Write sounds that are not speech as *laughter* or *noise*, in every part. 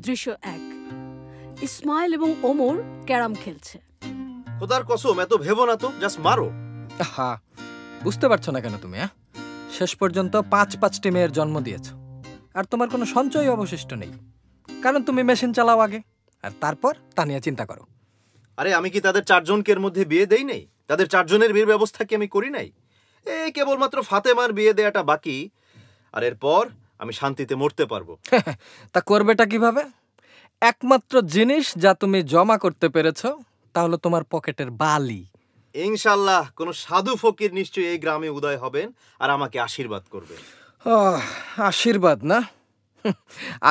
এক দৃশ্য এক। ইসমাইল এবং ওমর ক্যারাম খেলছে। খোদার কসম এত ভেবো না তো জাস্ট মারো। হা বুঝতে পারছ না কেন তুমি হ্যাঁ? শেষ পর্যন্ত পাঁচ পাঁচটি মেয়ের জন্ম দিয়েছ। আর তোমার কোনো সঞ্চয় অবশিষ্ট নেই। কারণ তুমি মেশিন চালাও আগে আর তারপর তা নিয়ে চিন্তা করো। আরে আমি কি তাদের চারজনকে এর মধ্যে বিয়ে দেই নাই? তাদের চারজনের বিয়ের ব্যবস্থা কি আমি করি নাই? এই কেবলমাত্র ফাতেমার বিয়ে দেয়াটা বাকি আর এরপর আমি শান্তিতে মরতে পারব। *laughs* তা করবেটা কীভাবে? একমাত্র জিনিস যা তুমি জমা করতে পেরেছ তা হলো তোমার পকেটের বালি। ইনশাল্লাহ কোনো সাধু ফকির নিশ্চয়ই এই গ্রামে উদয় হবেন আর আমাকে আশীর্বাদ করবে আশীর্বাদ না? *laughs*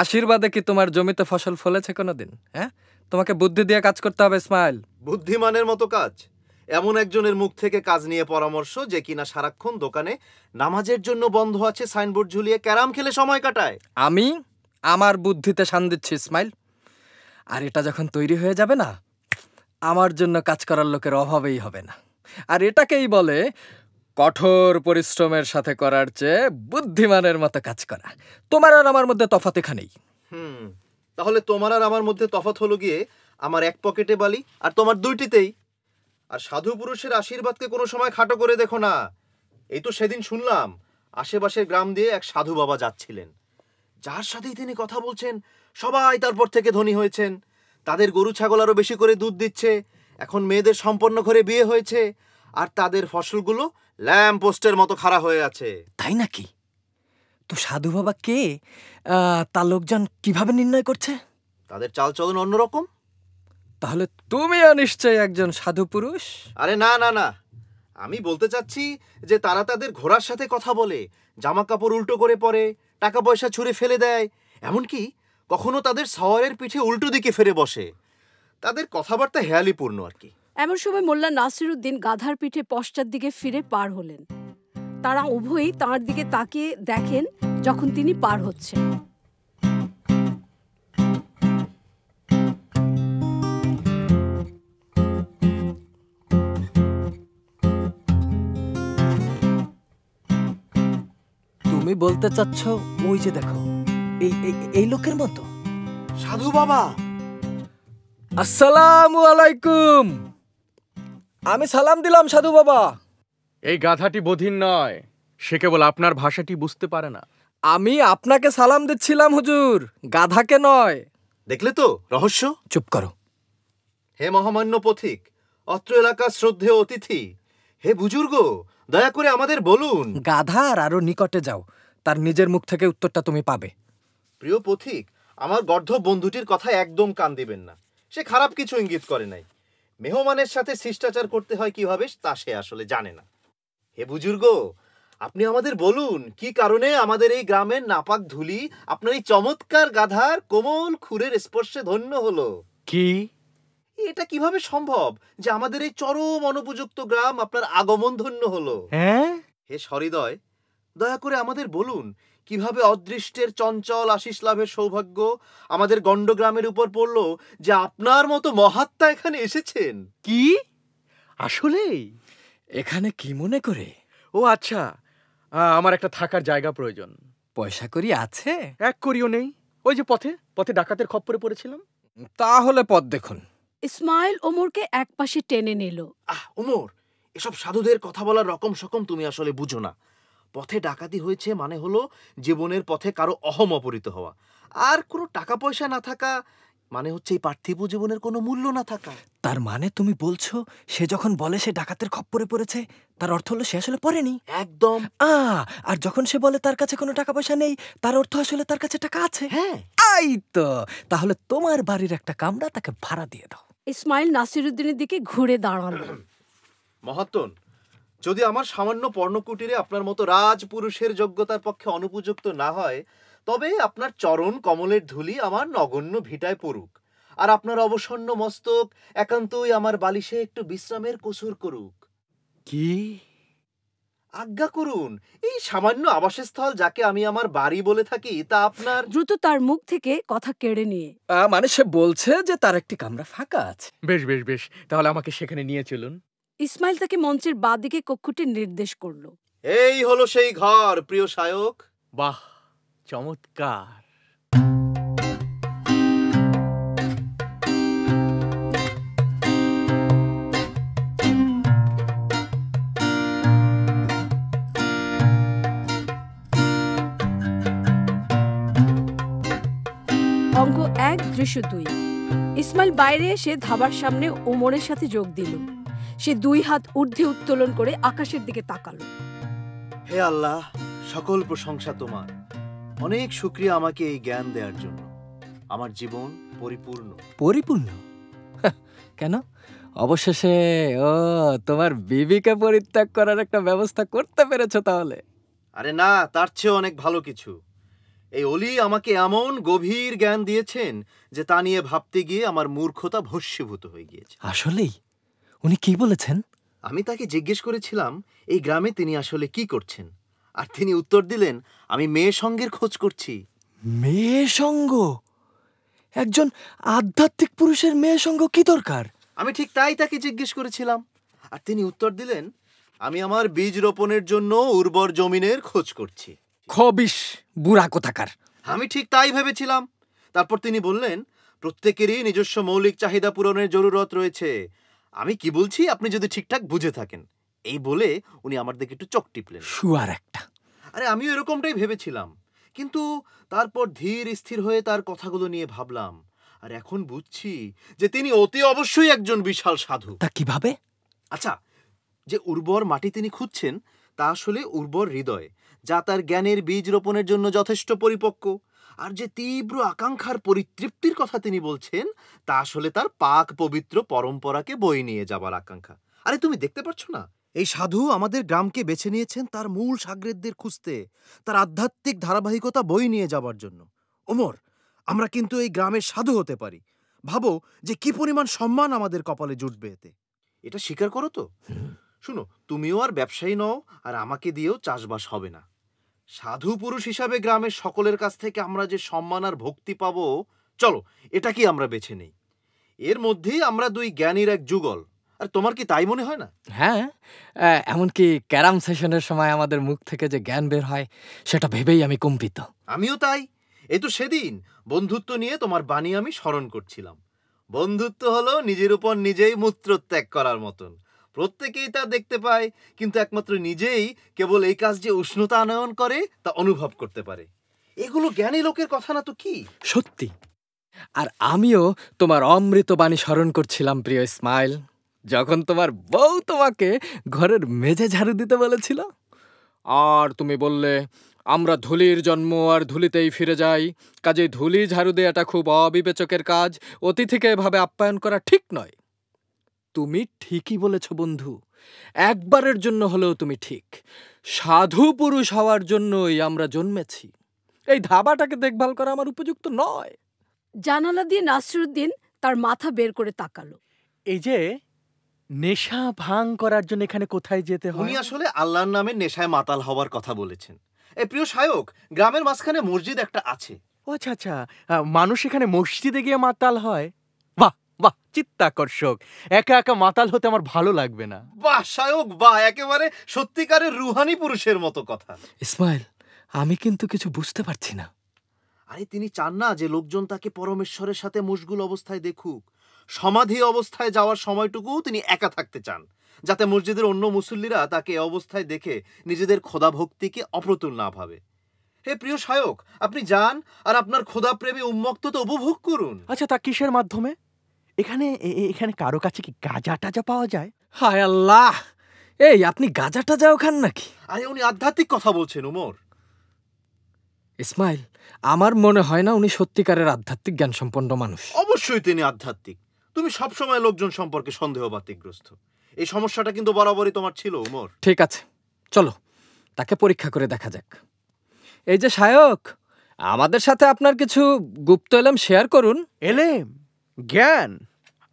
আশীর্বাদে কি তোমার জমিতে ফসল ফলেছে কোনোদিন হ্যাঁ? তোমাকে বুদ্ধি দিয়ে কাজ করতে হবে স্মাইল বুদ্ধিমানের মতো কাজ। এমন একজনের মুখ থেকে কাজ নিয়ে পরামর্শ যে কিনা সারাক্ষণ দোকানে নামাজের জন্য বন্ধ আছে সাইনবোর্ড ঝুলিয়ে ক্যারাম খেলে সময় কাটায়। আমি আমার বুদ্ধিতে শান দিচ্ছি ইসমাইল। আর এটা যখন তৈরি হয়ে যাবে না আমার জন্য কাজ করার লোকের অভাবেই হবে না। আর এটাকেই বলে কঠোর পরিশ্রমের সাথে করার চেয়ে বুদ্ধিমানের মতো কাজ করা। তোমার আর আমার মধ্যে তফাৎ এখানেই। হুম তাহলে তোমার আর আমার মধ্যে তফাৎ হলো গিয়ে আমার এক পকেটে বালি আর তোমার দুইটিতেই। আর সাধু পুরুষের আশীর্বাদকে কোনো সময় খাটো করে দেখো না। এই তো সেদিন শুনলাম আশেপাশের গ্রাম দিয়ে এক সাধু বাবা যাচ্ছিলেন। যার সাথেই তিনি কথা বলছেন সবাই তারপর থেকে ধনী হয়েছেন। তাদের গরু ছাগল আরও বেশি করে দুধ দিচ্ছে এখন মেয়েদের সম্পন্ন ঘরে বিয়ে হয়েছে আর তাদের ফসলগুলো ল্যাম্প পোস্টের মতো খাড়া হয়ে আছে। তাই নাকি? তো সাধু বাবা কে? তার লোকজন কীভাবে নির্ণয় করছে? তাদের চালচলন অন্যরকম। তাহলে তুমিও নিশ্চয়ই একজন সাধু পুরুষ? আরে না না না। আমি বলতে চাচ্ছি যে তারা তাদের ঘোড়ার সাথে কথা বলে জামা কাপড় উল্টো করে পরে টাকা পয়সা ছুঁড়ে ফেলে দেয়। এমনকি কখনো তাদের সাওয়ারের পিঠে উল্টো দিকে ফিরে বসে। তাদের কথাবার্তা হেয়ালিপূর্ণ আর কি। এমন সময় মোল্লা নাসিরুদ্দিন গাধার পিঠে পশ্চাৎ দিকে ফিরে পার হলেন। তারা উভয়ই তার দিকে তাকিয়ে দেখেন যখন তিনি পার হচ্ছেন। তুমি বলতে চাচ্ছ ওই যে দেখো এই এই- লোকের মতো। সাধু বাবা। আসসালামু আলাইকুম। আমি সালাম দিলাম সাধু বাবা। এই গাধাটি বধির নয় সে কেবল আপনার ভাষাটি বুঝতে পারে না। আমি আপনাকে সালাম দিচ্ছিলাম হুজুর গাধাকে নয়। দেখলে তো রহস্য? চুপ করো। হে মহামান্য পথিক অত্র এলাকার শ্রদ্ধেয় অতিথি হে বুজুর্গ দয়া করে আমাদের বলুন। গাধার আরও নিকটে যাও। তার নিজের মুখ থেকে উত্তরটা তুমি পাবে। প্রিয় পথিক আমার গর্ধ বন্ধুটির কথা একদম কান দিবেন না। সে খারাপ কিছু ইঙ্গিত করে নাই। মেহমানের সাথে শিষ্টাচার করতে হয় কীভাবে তা সে আসলে জানে না। হে বুজুর্গ আপনি আমাদের বলুন কি কারণে আমাদের এই গ্রামের নাপাক ধুলি আপনার এই চমৎকার গাধার কোমল খুরের স্পর্শে ধন্য হলো? কি? এটা কীভাবে সম্ভব যে আমাদের এই চরম অনুপযুক্ত গ্রাম আপনার আগমন ধন্য হলো? হ্যাঁ? হে সহৃদয় দয়া করে আমাদের বলুন কীভাবে অদৃষ্টের চঞ্চল আশিস লাভের সৌভাগ্য আমাদের গণ্ডগ্রামের উপর পড়ল যে আপনার মতো মহাত্মা এখানে এসেছেন? কি? আসলেই এখানে কি মনে করে? ও আচ্ছা আমার একটা থাকার জায়গা প্রয়োজন। পয়সা করি আছে? এক করিও নেই। ওই যে পথে পথে ডাকাতের খপ্পরে পড়েছিলাম। তাহলে পথ দেখুন। ইসমাইল ওমরকে এক পাশে টেনে নিল। আহ ওমর এসব সাধুদের কথা বলার রকম সকম তুমি আসলে বুঝো না। পথে ডাকাতি হয়েছে মানে হলো জীবনের পথে কারও অহম অপরিত হওয়া। আর কোনো টাকা পয়সা না থাকা মানে হচ্ছে এই পার্থিব জীবনের কোনো মূল্য না থাকা। তার মানে তুমি বলছো সে যখন বলে সে ডাকাতের খপ্পরে পড়েছে তার অর্থ হলো সে আসলে পড়েনি? একদম। আ আর যখন সে বলে তার কাছে কোনো টাকা পয়সা নেই তার অর্থ আসলে তার কাছে টাকা আছে? হ্যাঁ। আই তো! তাহলে তোমার বাড়ির একটা কামরা তাকে ভাড়া দিয়ে দাও। ইসমাইল নাসিরুদ্দিনের দিকে ঘুরে দাঁড়াল। মহাত্তন যদি আমার সামান্য পর্ণকুটিরে আপনার মতো রাজপুরুষের যোগ্যতার পক্ষে অনুপযুক্ত না হয় তবে আপনার চরণ কমলের ধুলি আমার নগণ্য ভিটায় পড়ুক। আর আপনার অবসন্ন মস্তক একান্তই আমার বালিশে একটু বিশ্রামের কসুর করুক। কি? আজ্ঞা করুন এই সামান্য আবাসস্থল যাকে আমি আমার বাড়ি বলে থাকি তা আপনার দ্রুত তার মুখ থেকে কথা কেড়ে নিয়ে। মানে সে বলছে যে তার একটি কামরা ফাঁকা আছে। বেশ বেশ বেশ তাহলে আমাকে সেখানে নিয়ে চলুন। ইসমাইল তাকে মঞ্চের বাঁ দিকে কক্ষটি নির্দেশ করল। এই হলো সেই ঘর প্রিয় সায়ক বাহ চমৎকার। অঙ্ক এক দৃশ্য দুই। ইসমাইল বাইরে এসে ধাবার সামনে ওমরের সাথে যোগ দিল। সে দুই হাত ঊর্ধ্বে উত্তোলন করে আকাশের দিকে তাকালো। হে আল্লাহ সকল প্রশংসা তোমার। অনেক শুক্রিয়া আমাকে এই জ্ঞান দেওয়ার জন্য। আমার জীবন পরিপূর্ণ। পরিপূর্ণ? হাহ, কেন? অবশেষে ও তোমার বিবিকে পরিত্যাগ করার একটা ব্যবস্থা করতে পেরেছ তাহলে। আরে না তার চেয়ে অনেক ভালো কিছু। এই অলি আমাকে এমন গভীর জ্ঞান দিয়েছেন যে তা নিয়ে ভাবতে গিয়ে আমার মূর্খতা ভস্মীভূত হয়ে গিয়েছে। আসলেই? উনি কি বলেছেন? আমি তাকে জিজ্ঞেস করেছিলাম এই গ্রামে তিনি আসলে কি করছেন? আর তিনি উত্তর দিলেন আমি মেয়ে সঙ্গের খোঁজ করছি। মেয়ে সঙ্গ? একজন আধ্যাত্মিক পুরুষের মেয়ে সঙ্গ কি দরকার? আমি ঠিক তাই তাকে জিজ্ঞেস করেছিলাম। আর তিনি উত্তর দিলেন আমি আমার বীজ রোপণের জন্য উর্বর জমিনের খোঁজ করছি। খবিস বুড়া কোথাকার? আমি ঠিক তাই ভেবেছিলাম। তারপর তিনি বললেন প্রত্যেকেরই নিজস্ব মৌলিক চাহিদা পূরণের জরুরত রয়েছে। আমি কি বলছি? আপনি যদি ঠিকঠাক বুঝে থাকেন। এই বলে উনি আমার দিকে একটু চোখ টিপলেন। শুয়ার একটা। আরে আমিও এরকমটাই ভেবেছিলাম। কিন্তু তারপর ধীর স্থির হয়ে তার কথাগুলো নিয়ে ভাবলাম আর এখন বুঝছি যে তিনি অতি অবশ্যই একজন বিশাল সাধু। তা কীভাবে? আচ্ছা যে উর্বর মাটি তিনি খুঁজছেন তা আসলে উর্বর হৃদয় যা তার জ্ঞানের বীজ রোপণের জন্য যথেষ্ট পরিপক্ক। আর যে তীব্র আকাঙ্ক্ষার পরিতৃপ্তির কথা তিনি বলছেন তা আসলে তার পাক পবিত্র পরম্পরাকে বয়ে নিয়ে যাবার আকাঙ্ক্ষা। আরে তুমি দেখতে পাচ্ছ না? এই সাধু আমাদের গ্রামকে বেছে নিয়েছেন তার মূল সাগরেদদের খুঁজতে তার আধ্যাত্মিক ধারাবাহিকতা বই নিয়ে যাবার জন্য। ওমর আমরা কিন্তু এই গ্রামের সাধু হতে পারি। ভাবো যে কি পরিমাণ সম্মান আমাদের কপালে জুটবে এতে। এটা স্বীকার করো তো? শুনো তুমিও আর ব্যবসায়ী নও আর আমাকে দিয়েও চাষবাস হবে না। সাধু পুরুষ হিসাবে গ্রামের সকলের কাছ থেকে আমরা যে সম্মান আর ভক্তি পাবো চলো এটা কি আমরা বেছে নেই? এর মধ্যেই আমরা দুই জ্ঞানীর এক যুগল। আর তোমার কি তাই মনে হয় না? হ্যাঁ এমনকি ক্যারাম সেশনের সময় আমাদের মুখ থেকে যে জ্ঞান বের হয় সেটা ভেবেই আমি কম্পিত আমিও তাই। এই তো সেদিন বন্ধুত্ব নিয়ে তোমার বাণী আমি স্মরণ করছিলাম। বন্ধুত্ব হলো নিজের উপর নিজেই মূত্র ত্যাগ করার মতন। প্রত্যেকেই তা দেখতে পায়, কিন্তু একমাত্র নিজেই কেবল এই কাজ যে উষ্ণতা আনয়ন করে, তা অনুভব করতে পারে। এগুলো জ্ঞানী লোকের কথা না তো কি? সত্যি। আর আমিও তোমার অমৃত বাণী স্মরণ করছিলাম, প্রিয় স্মাইল যখন তোমার বউ তোমাকে ঘরের মেঝে ঝাড়ু দিতে বলেছিল, আর তুমি বললে, আমরা ধুলির জন্ম আর ধুলিতেই ফিরে যাই। কাজেই ধুলি ঝাড়ু দেওয়াটা খুব অবিবেচকের কাজ। অতিথিকে এভাবে আপ্যায়ন করা ঠিক নয়। তুমি ঠিকই বলেছ বন্ধু। একবারের জন্য হলেও তুমি ঠিক। সাধু পুরুষ হওয়ার জন্যই আমরা জন্মেছি। এই ধাবাটাকে দেখভাল করা আমার উপযুক্ত নয়। জানালা দিয়ে নাসরুদ্দিন তার মাথা বের করে তাকালো। এই যে নেশা ভাঙ করার জন্য এখানে কোথায় যেতে হয়? উনি আসলে আল্লাহর নামে নেশায় মাতাল হওয়ার কথা বলেছেন। এ প্রিয় শায়ক গ্রামের মাঝখানে মসজিদ একটা আছে। ও আচ্ছা আচ্ছা। মানুষ এখানে মসজিদে গিয়ে মাতাল হয়? বাহ চিত্তাকর্ষক। একা একা মাতাল হতে আমার ভালো লাগবে না। বাহ শায়ক বাহ একেবারে সত্যিকারের রুহানি পুরুষের মতো কথা। ইসমাইল আমি কিন্তু কিছু বুঝতে পারছি না। আরে তিনি চান না যে লোকজন তাকে পরমেশ্বরের সাথে মশগুল অবস্থায় দেখুক। সমাধি অবস্থায় যাওয়ার সময়টুকু তিনি একা থাকতে চান যাতে মসজিদের অন্য মুসল্লিরা তাকে অবস্থায় দেখে নিজেদের খোদা ভক্তিকে অপ্রতুল না ভাবে। হে প্রিয় শায়ক আপনি যান আর আপনার খোদা প্রেমে উন্মুক্ততা উপভোগ করুন। আচ্ছা তা কিসের মাধ্যমে? এখানে এখানে কারও কাছে কি গাঁজা টাজা পাওয়া যায়? হায় আল্লাহ! এই আপনি গাজা টাজাও খান নাকি? আরে উনি আধ্যাত্মিক কথা বলছেন উমর। ইসমাইল আমার মনে হয় না উনি সত্যিকারের আধ্যাত্মিক জ্ঞান সম্পন্ন মানুষ। অবশ্যই তিনি আধ্যাত্মিক। তুমি সবসময় লোকজন সম্পর্কে সন্দেহবাতিকগ্রস্ত এই সমস্যাটা কিন্তু বরাবরই তোমার ছিল উমর। ঠিক আছে চলো তাকে পরীক্ষা করে দেখা যাক। এই যে শায়ক আমাদের সাথে আপনার কিছু গুপ্ত এলেম শেয়ার করুন। এলেম? জ্ঞান?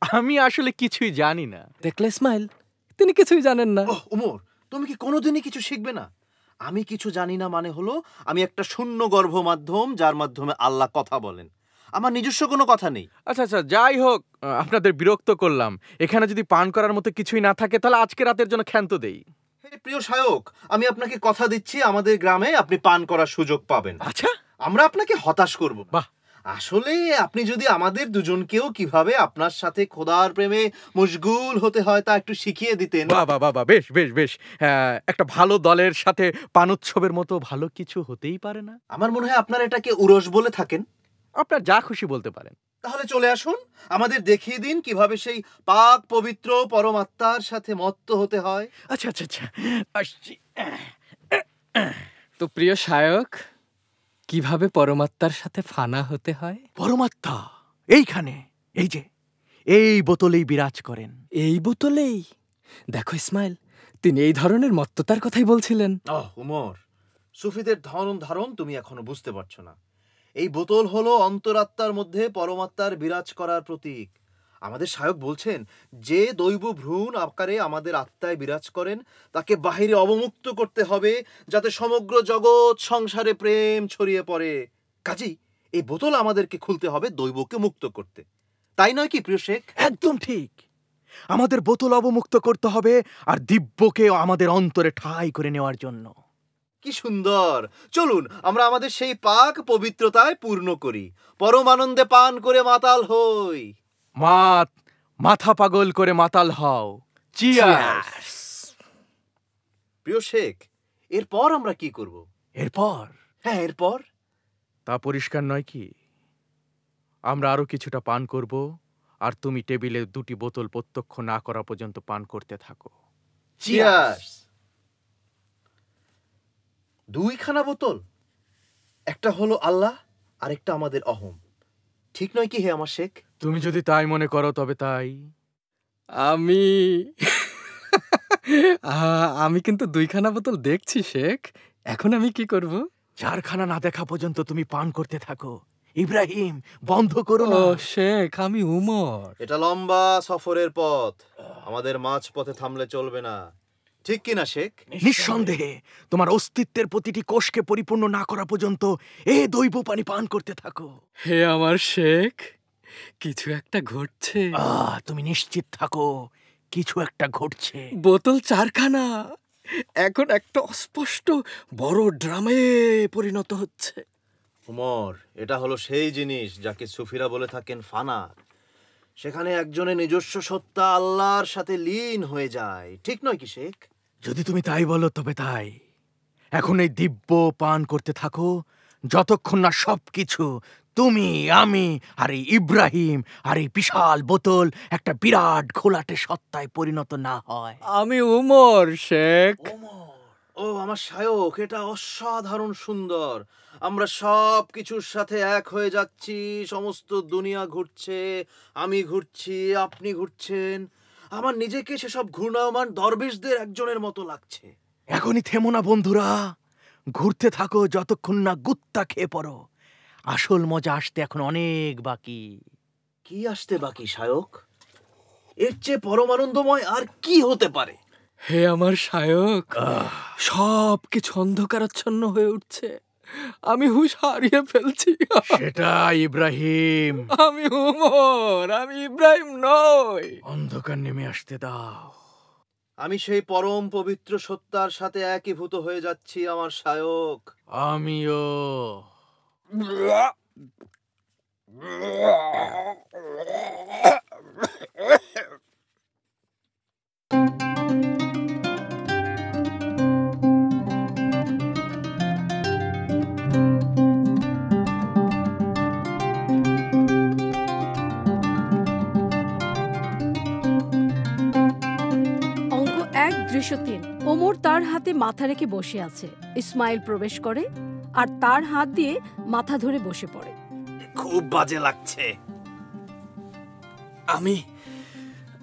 আমি আসলে কিছুই জানি না। দেখলে ইসমাইল তিনি কিছুই জানেন না। উমর তুমি কি কোনোদিনই কিছু শিখবে না? আমি কিছু জানি না মানে হলো আমি একটা শূন্য গর্ভ মাধ্যম যার মাধ্যমে আল্লাহ কথা বলেন। আমার নিজস্ব কোনো কথা নেই। আচ্ছা আচ্ছা যাই হোক আপনাদের বিরক্ত করলাম। এখানে যদি পান করার মতো কিছুই না থাকে তাহলে আজকে রাতের জন্য ক্ষান্ত দেই। হে প্রিয় সায়ক আমি আপনাকে কথা দিচ্ছি আমাদের গ্রামে আপনি পান করার সুযোগ পাবেন। আচ্ছা? আমরা আপনাকে হতাশ করব। বাহ। আসলে আপনি যদি আমাদের দুজনকেও কীভাবে আপনার সাথে খোদার প্রেমে মশগুল হতে হয় তা একটু শিখিয়ে দিতেন। বাহ বাহ বাহ বাহ, বেশ বেশ বেশ। একটা ভালো দলের সাথে পানোৎসবের মতো ভালো কিছু হতেই পারে না। আমার মনে হয় আপনার এটাকে উরস বলে থাকেন। আপনার যা খুশি বলতে পারেন। তাহলে চলে আসুন আমাদের দেখিয়ে দিন কীভাবে সেই পাক পবিত্র পরমাত্মার সাথে মত্ত হতে হয়। আচ্ছা আচ্ছা আচ্ছা আসছি। তো প্রিয় শায়ক কীভাবে পরমাত্মার সাথে ফানা হতে হয়? পরমাত্মা এইখানে এই যে এই বোতলেই বিরাজ করেন। এই বোতলেই? দেখো ইসমাইল তিনি এই ধরনের মত্ততার কথাই বলছিলেন। উমর সুফিদের ধরন ধারণ তুমি এখনও বুঝতে পারছ না। এই বোতল হলো অন্তরাত্মার মধ্যে পরমাত্মার বিরাজ করার প্রতীক। আমাদের শায়ক বলছেন যে দৈব ভ্রূণ আকারে আমাদের আত্মায় বিরাজ করেন তাকে বাহিরে অবমুক্ত করতে হবে যাতে সমগ্র জগৎ সংসারে প্রেম ছড়িয়ে পড়ে। কাজী এই বোতল আমাদেরকে খুলতে হবে দৈবকে মুক্ত করতে। তাই নয় কি প্রিয় শেখ? একদম ঠিক। আমাদের বোতল অবমুক্ত করতে হবে আর দিব্যকে আমাদের অন্তরে ঠাই করে নেওয়ার জন্য। কি সুন্দর! চলুন আমরা আমাদের সেই পাক পবিত্রতায় পূর্ণ করি। পরমানন্দে পান করে মাতাল হই। মাত মাথা পাগল করে মাতাল হও। চিয়ার্স প্রিয় শেখ এরপর আমরা কি করব? এরপর? হ্যাঁ এরপর? তা পরিষ্কার নয় কি? আমরা আরও কিছুটা পান করব আর তুমি টেবিলে দুটি বোতল প্রত্যক্ষ না করা পর্যন্ত পান করতে থাকো। চিয়ার্স দুইখানা বোতল একটা হলো আল্লাহ আরেকটা আমাদের অহম। ঠিক নয় কি হে আমার শেখ? তুমি যদি তাই মনে করো তবে তাই। আমি আমি কিন্তু দুইখানা বোতল দেখছি শেখ। এখন আমি কি করব? চারখানা না দেখা পর্যন্ত তুমি পান করতে থাকো। ইব্রাহিম বন্ধ করো না। শেখ আমি উমর। এটা লম্বা সফরের পথ। আমাদের মাঝ পথে থামলে চলবে না। ঠিক কি না শেখ নিঃসন্দেহে তোমার অস্তিত্বের প্রতিটি কোষকে পরিপূর্ণ না করা পর্যন্ত এ দৈব পানি পান করতে থাকো। হে আমার শেখ কিছু একটা ঘটছে। আহ তুমি নিশ্চিত থাকো কিছু একটা ঘটছে। বোতল চারখানা এখন একটা অস্পষ্ট বড় ড্রামে পরিণত হচ্ছে। উমর এটা হলো সেই জিনিস যাকে সুফিরা বলে থাকেন ফানা সেখানে একজনের নিজস্ব সত্তা আল্লাহর সাথে লীন হয়ে যায়। ঠিক নয় কি শেখ? যদি তুমি তাই বলো তবে তাই। এখন এই দিব্য পান করতে থাকো যতক্ষণ না সবকিছু তুমি আমি আর এই ইব্রাহিম আর এই বিশাল বোতল একটা বিরাট ঘোলাটে সত্তায় পরিণত না হয়। আমি উমর শেখ। ও আমার শায়ক এটা অসাধারণ সুন্দর। আমরা সব কিছুর সাথে এক হয়ে যাচ্ছি সমস্ত দুনিয়া ঘুরছে আমি ঘুরছি আপনি ঘুরছেন। আমার নিজেকে সেসব ঘূর্ণায়মান দরবেশদের একজনের মতো লাগছে। এখনই থেমো না বন্ধুরা। ঘুরতে থাকো যতক্ষণ না গুত্তা খেয়ে পড়ো। আসল মজা আসতে এখন অনেক বাকি। কি আসতে বাকি শায়ক এর চেয়ে পরমানন্দময় আর কি হতে পারে? হে আমার শায়ক সব কিছু অন্ধকারাচ্ছন্ন হয়ে উঠছে। আমি হুশ হারিয়ে ফেলছি। সেটা ইব্রাহিম। আমি উমর আমি ইব্রাহিম নই। অন্ধকার নেমে আসতে দাও। আমি সেই পরম পবিত্র সত্তার সাথে একীভূত হয়ে যাচ্ছি আমার শায়ক আমিও। অঙ্ক *laughs* দৃশ্য তিন ওমর তার হাতে মাথা রেখে বসে আছে। ইসমাইল প্রবেশ করে আর তার হাত দিয়ে মাথা ধরে বসে পড়ে। খুব বাজে লাগছে। আমি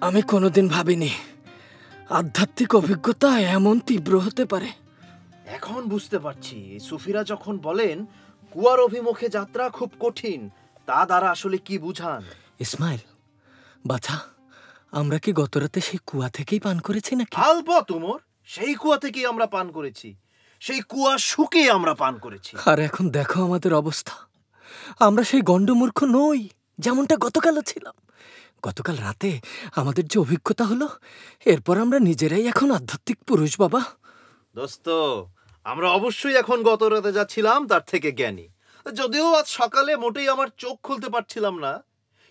আমি কোনোদিন ভাবিনি আধ্যাত্মিক অভিজ্ঞতা এমন তীব্র হতে পারে। এখন বুঝতে পারছি সুফিরা যখন বলেন কুয়ার অভিমুখে যাত্রা খুব কঠিন তা দ্বারা আসলে কি বুঝান? ইসমাইল বাছা আমরা কি গতরাতে সেই কুয়া থেকেই পান করেছি নাকি? আলবত উমর সেই কুয়া থেকেই আমরা পান করেছি। সেই কুয়া শুকে আমরা পান করেছি। আর এখন দেখো আমাদের অবস্থা। আমরা সেই গণ্ডমূর্খ নই যেমনটা গতকালও ছিলাম। গতকাল রাতে আমাদের যে অভিজ্ঞতা হলো এরপর আমরা নিজেরাই এখন আধ্যাত্মিক পুরুষ বাবা। দোস্ত আমরা অবশ্যই এখন গত রাতে যাচ্ছিলাম তার থেকে জ্ঞানী। যদিও আজ সকালে মোটেই আমার চোখ খুলতে পারছিলাম না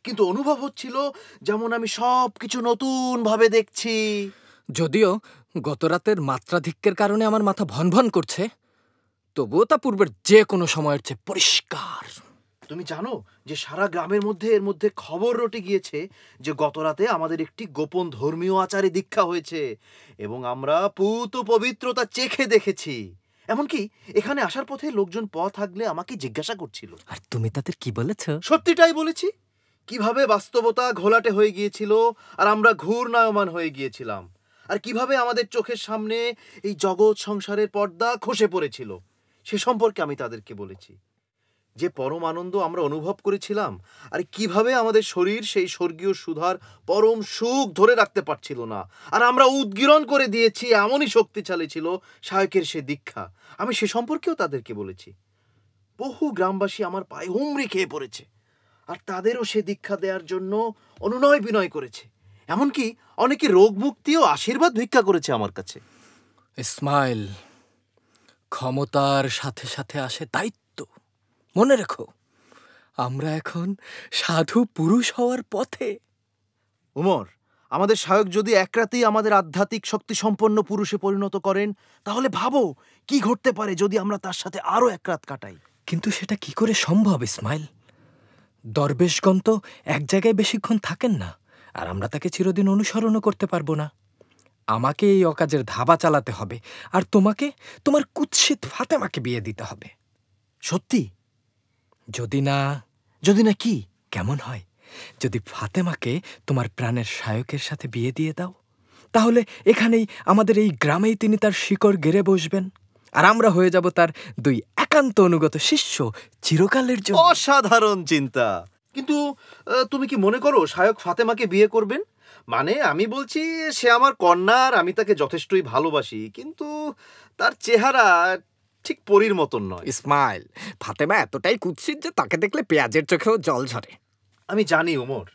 কিন্তু অনুভব হচ্ছিল যেমন আমি সব কিছু নতুন ভাবে দেখছি। যদিও গত রাতের মাত্রাধিক্যের কারণে আমার মাথা ভনভন করছে তবুও তা পূর্বের যে কোনো সময়ের চেয়ে পরিষ্কার। তুমি জানো যে সারা গ্রামের মধ্যে এর মধ্যে খবর রটে গিয়েছে যে গতরাতে আমাদের একটি গোপন ধর্মীয় আচারে দীক্ষা হয়েছে এবং আমরা পুত পবিত্রতা চেখে দেখেছি। এমনকি এখানে আসার পথে লোকজন পথ থাকলে আমাকে জিজ্ঞাসা করছিল। আর তুমি তাদের কি বলেছ? সত্যিটাই বলেছি? কীভাবে বাস্তবতা ঘোলাটে হয়ে গিয়েছিল আর আমরা ঘূর্ণায়মান হয়ে গিয়েছিলাম? আর কীভাবে আমাদের চোখের সামনে এই জগৎ সংসারের পর্দা খসে পড়েছিল? সে সম্পর্কে আমি তাদেরকে বলেছি। যে পরম আনন্দ আমরা অনুভব করেছিলাম আর কীভাবে আমাদের শরীর সেই স্বর্গীয় সুধার পরম সুখ ধরে রাখতে পারছিল না। আর আমরা উদ্গীরণ করে দিয়েছি, এমনই শক্তিশালী ছিল শায়কের সে দীক্ষা। আমি সে সম্পর্কেও তাদেরকে বলেছি। বহু গ্রামবাসী আমার পায়ে হুমড়ি খেয়ে পড়েছে। আর তাদেরও সে দীক্ষা দেওয়ার জন্য অনুনয় বিনয় করেছে। এমনকি অনেকে রোগ মুক্তি ও আশীর্বাদ ভিক্ষা করেছে আমার কাছে। ইসমাইল ক্ষমতার সাথে সাথে আসে দায়িত্ব। মনে রেখো আমরা এখন সাধু পুরুষ হওয়ার পথে। উমর আমাদের শায়ক যদি এক রাতেই আমাদের আধ্যাত্মিক শক্তি সম্পন্ন পুরুষে পরিণত করেন তাহলে ভাবো কি ঘটতে পারে যদি আমরা তার সাথে আরও এক রাত কাটাই? কিন্তু সেটা কি করে সম্ভব ইসমাইল? দরবেশগণ তো এক জায়গায় বেশিক্ষণ থাকেন না, আর আমরা তাকে চিরদিন অনুসরণও করতে পারব না। আমাকে এই অকাজের ধাবা চালাতে হবে, আর তোমাকে, তোমার কুৎসিত ফাতেমাকে বিয়ে দিতে হবে। সত্যি? যদি না যদি না কি, কেমন হয়? যদি ফাতেমাকে তোমার প্রাণের শায়কের সাথে বিয়ে দিয়ে দাও, তাহলে এখানেই আমাদের এই গ্রামেই তিনি তার শিকড় গেড়ে বসবেন। আর আমরা হয়ে যাব তার দুই একান্ত অনুগত শিষ্য চিরকালের জন্য। অসাধারণ চিন্তা। কিন্তু তুমি কি মনে করো শায়ক ফাতেমাকে বিয়ে করবেন? মানে আমি বলছি সে আমার কন্যা আর আমি তাকে যথেষ্টই ভালোবাসি কিন্তু তার চেহারা ঠিক পরীর মতন নয়। ইসমাইল ফাতেমা এতটাই কুৎসিত যে তাকে দেখলে পেঁয়াজের চোখেও জল ঝরে। আমি জানি ওমর।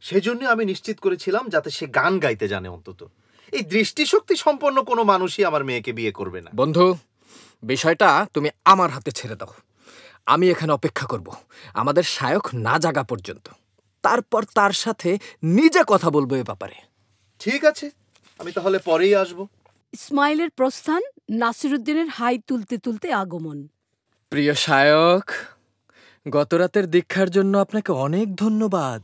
সেজন্য আমি নিশ্চিত করেছিলাম যাতে সে গান গাইতে জানে অন্তত। এই দৃষ্টিশক্তি সম্পন্ন কোনো মানুষই আমার মেয়েকে বিয়ে করবে না। বন্ধু বিষয়টা তুমি আমার হাতে ছেড়ে দাও। আমি এখানে অপেক্ষা করব আমাদের শায়ক না জাগা পর্যন্ত। তারপর তার সাথে নিজে কথা বলব এ ব্যাপারে। ঠিক আছে আমি তাহলে পরেই আসব। ইসমাইলের প্রস্থান নাসিরুদ্দিনের হাই তুলতে তুলতে আগমন। প্রিয় শায়ক গতরাতের দীক্ষার জন্য আপনাকে অনেক ধন্যবাদ।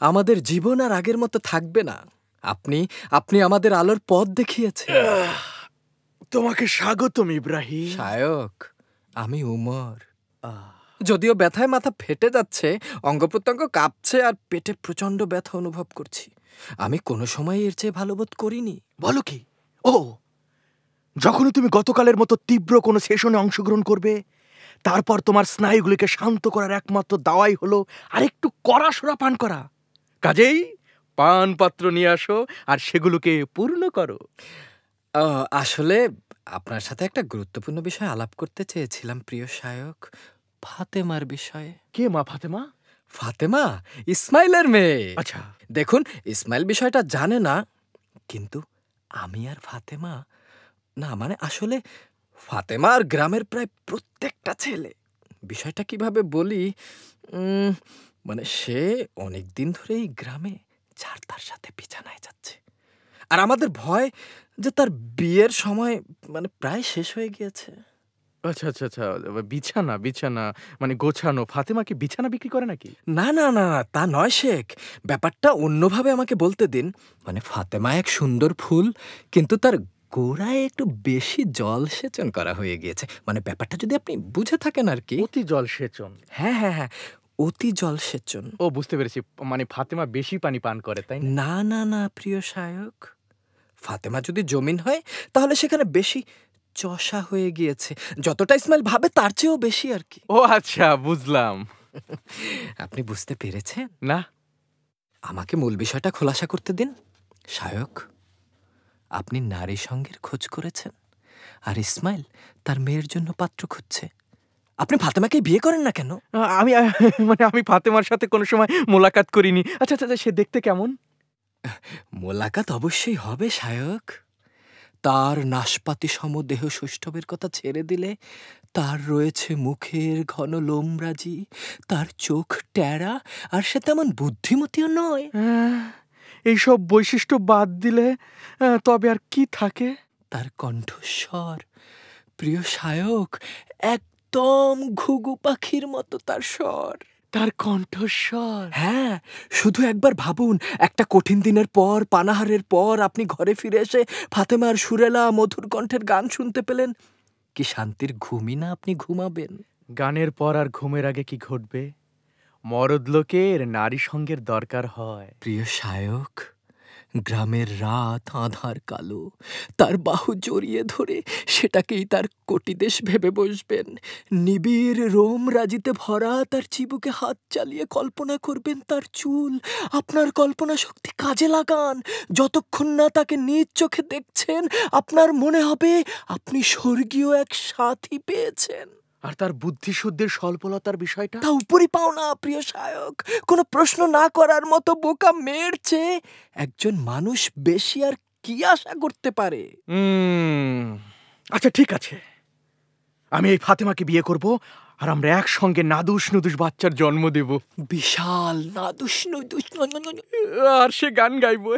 আমাদের জীবন আর আগের মতো থাকবে না। আপনি আপনি আমাদের আলোর পথ দেখিয়েছেন। তোমাকে স্বাগতম ইব্রাহিম। শায়ক আমি উমর। যদিও ব্যথায় মাথা ফেটে যাচ্ছে অঙ্গ প্রত্যঙ্গ কাঁপছে আর পেটে প্রচণ্ড ব্যথা অনুভব করছি। আমি কোনো সময় এর চেয়ে ভালো বোধ করিনি। বলো কি? ও যখনই তুমি গতকালের মতো তীব্র কোনো সেশনে অংশগ্রহণ করবে তারপর তোমার স্নায়ুগুলিকে শান্ত করার একমাত্র দাওয়াই হলো আর আরেকটু কড়াসড়া পান করা। কাজেই পান পাত্র নিয়ে আসো আর সেগুলোকে পূর্ণ করো। আহ, আসলে আপনার সাথে একটা গুরুত্বপূর্ণ বিষয় আলাপ করতে চেয়েছিলাম প্রিয় শায়ক। ফাতেমার বিষয়ে। কে মা ফাতেমা? ফাতেমা ইসমাইলের মেয়ে। আচ্ছা। দেখুন ইসমাইল বিষয়টা জানে না কিন্তু আমি আর ফাতেমা না মানে আসলে ফাতেমা আর গ্রামের প্রায় প্রত্যেকটা ছেলে। বিষয়টা কীভাবে বলি মানে সে অনেক দিন ধরেই গ্রামে যার তার সাথে বিছানায় যাচ্ছে। আর আমাদের ভয় যে তার বিয়ের সময় মানে প্রায় শেষ হয়ে গিয়েছে। আচ্ছা আচ্ছা আচ্ছা বিছানা বিছানা মানে গোছানো। ফাতেমা কি বিছানা বিক্রি করে নাকি? না না না না তা নয় শেখ। ব্যাপারটা অন্যভাবে আমাকে বলতে দিন। মানে ফাতেমা এক সুন্দর ফুল কিন্তু তার গোড়ায় একটু বেশি জল সেচন করা হয়ে গিয়েছে। মানে ব্যাপারটা যদি আপনি বুঝে থাকেন আর কি। অতি জল সেচন। হ্যাঁ হ্যাঁ হ্যাঁ অতি জল সেচন। ও বুঝতে পেরেছি। মানে ফাতেমা বেশি পানি পান করে তাই না? না না প্রিয় শায়ক ফাতেমা যদি জমিন হয় তাহলে সেখানে বেশি চষা হয়ে গিয়েছে। যতটা ইসমাইল ভাবে তার চেয়েও বেশি আর কি। ও আচ্ছা বুঝলাম। *laughs* আপনি বুঝতে পেরেছেন? না। আমাকে মূল বিষয়টা খোলাসা করতে দিন। সায়ক আপনি নারী সঙ্গের খোঁজ করেছেন আর ইসমাইল তার মেয়ের জন্য পাত্র খুঁজছে। আপনি ফাতেমাকে বিয়ে করেন না কেন? আমি *laughs* মানে আমি ফাতেমার সাথে কোনো সময় মোলাকাত করিনি। আচ্ছা আচ্ছা আচ্ছা, সে দেখতে কেমন? মোলাকাত অবশ্যই হবে শায়ক তার নাশপাতি সম দেহ সৌষ্ঠবের কথা ছেড়ে দিলে তার রয়েছে মুখের ঘন লোমরাজি তার চোখ ট্যারা আর সে তেমন বুদ্ধিমতীও নয়। এইসব বৈশিষ্ট্য বাদ দিলে তবে আর কি থাকে? তার কণ্ঠস্বর প্রিয় শায়ক একদম ঘুঘু পাখির মতো তার স্বর। তার কণ্ঠস্বর। হ্যাঁ শুধু একবার ভাবুন একটা কঠিন দিনের পর পানাহারের পর আপনি ঘরে ফিরে এসে ফাতেমার সুরেলা মধুর কণ্ঠের গান শুনতে পেলেন। কি শান্তির ঘুমই না আপনি ঘুমাবেন। গানের পর আর ঘুমের আগে কি ঘটবে? মরদ লোকের নারী সঙ্গের দরকার হয়। প্রিয় শায়ক গ্রামের রাত আধার কালো। তার বাহু জড়িয়ে ধরে সেটাকেই তার কটিদেশ ভেবে বসবেন। নিবিড় রোম রাজিতে ভরা তার চিবুকে হাত চালিয়ে কল্পনা করবেন তার চুল। আপনার কল্পনা শক্তি কাজে লাগান। যতক্ষণ না তাকে নিজ চোখে দেখছেন, আপনার মনে হবে আপনি স্বর্গীয় এক সাথী পেয়েছেন। আর তার বুদ্ধিশুদ্ধির স্বল্পলতার বিষয়টা? তা উপরই পাও না প্রিয় সায়ক কোনো প্রশ্ন না করার মতো বোকা মেয়ের চেয়ে একজন মানুষ বেশি আর কি আশা করতে পারে? আচ্ছা ঠিক আছে। আমি এই ফাতেমাকে বিয়ে করব আর আমরা একসঙ্গে নাদুস নুদুস বাচ্চার জন্ম দেব। বিশাল নাদুস নুদুস আর সে গান গাইবো।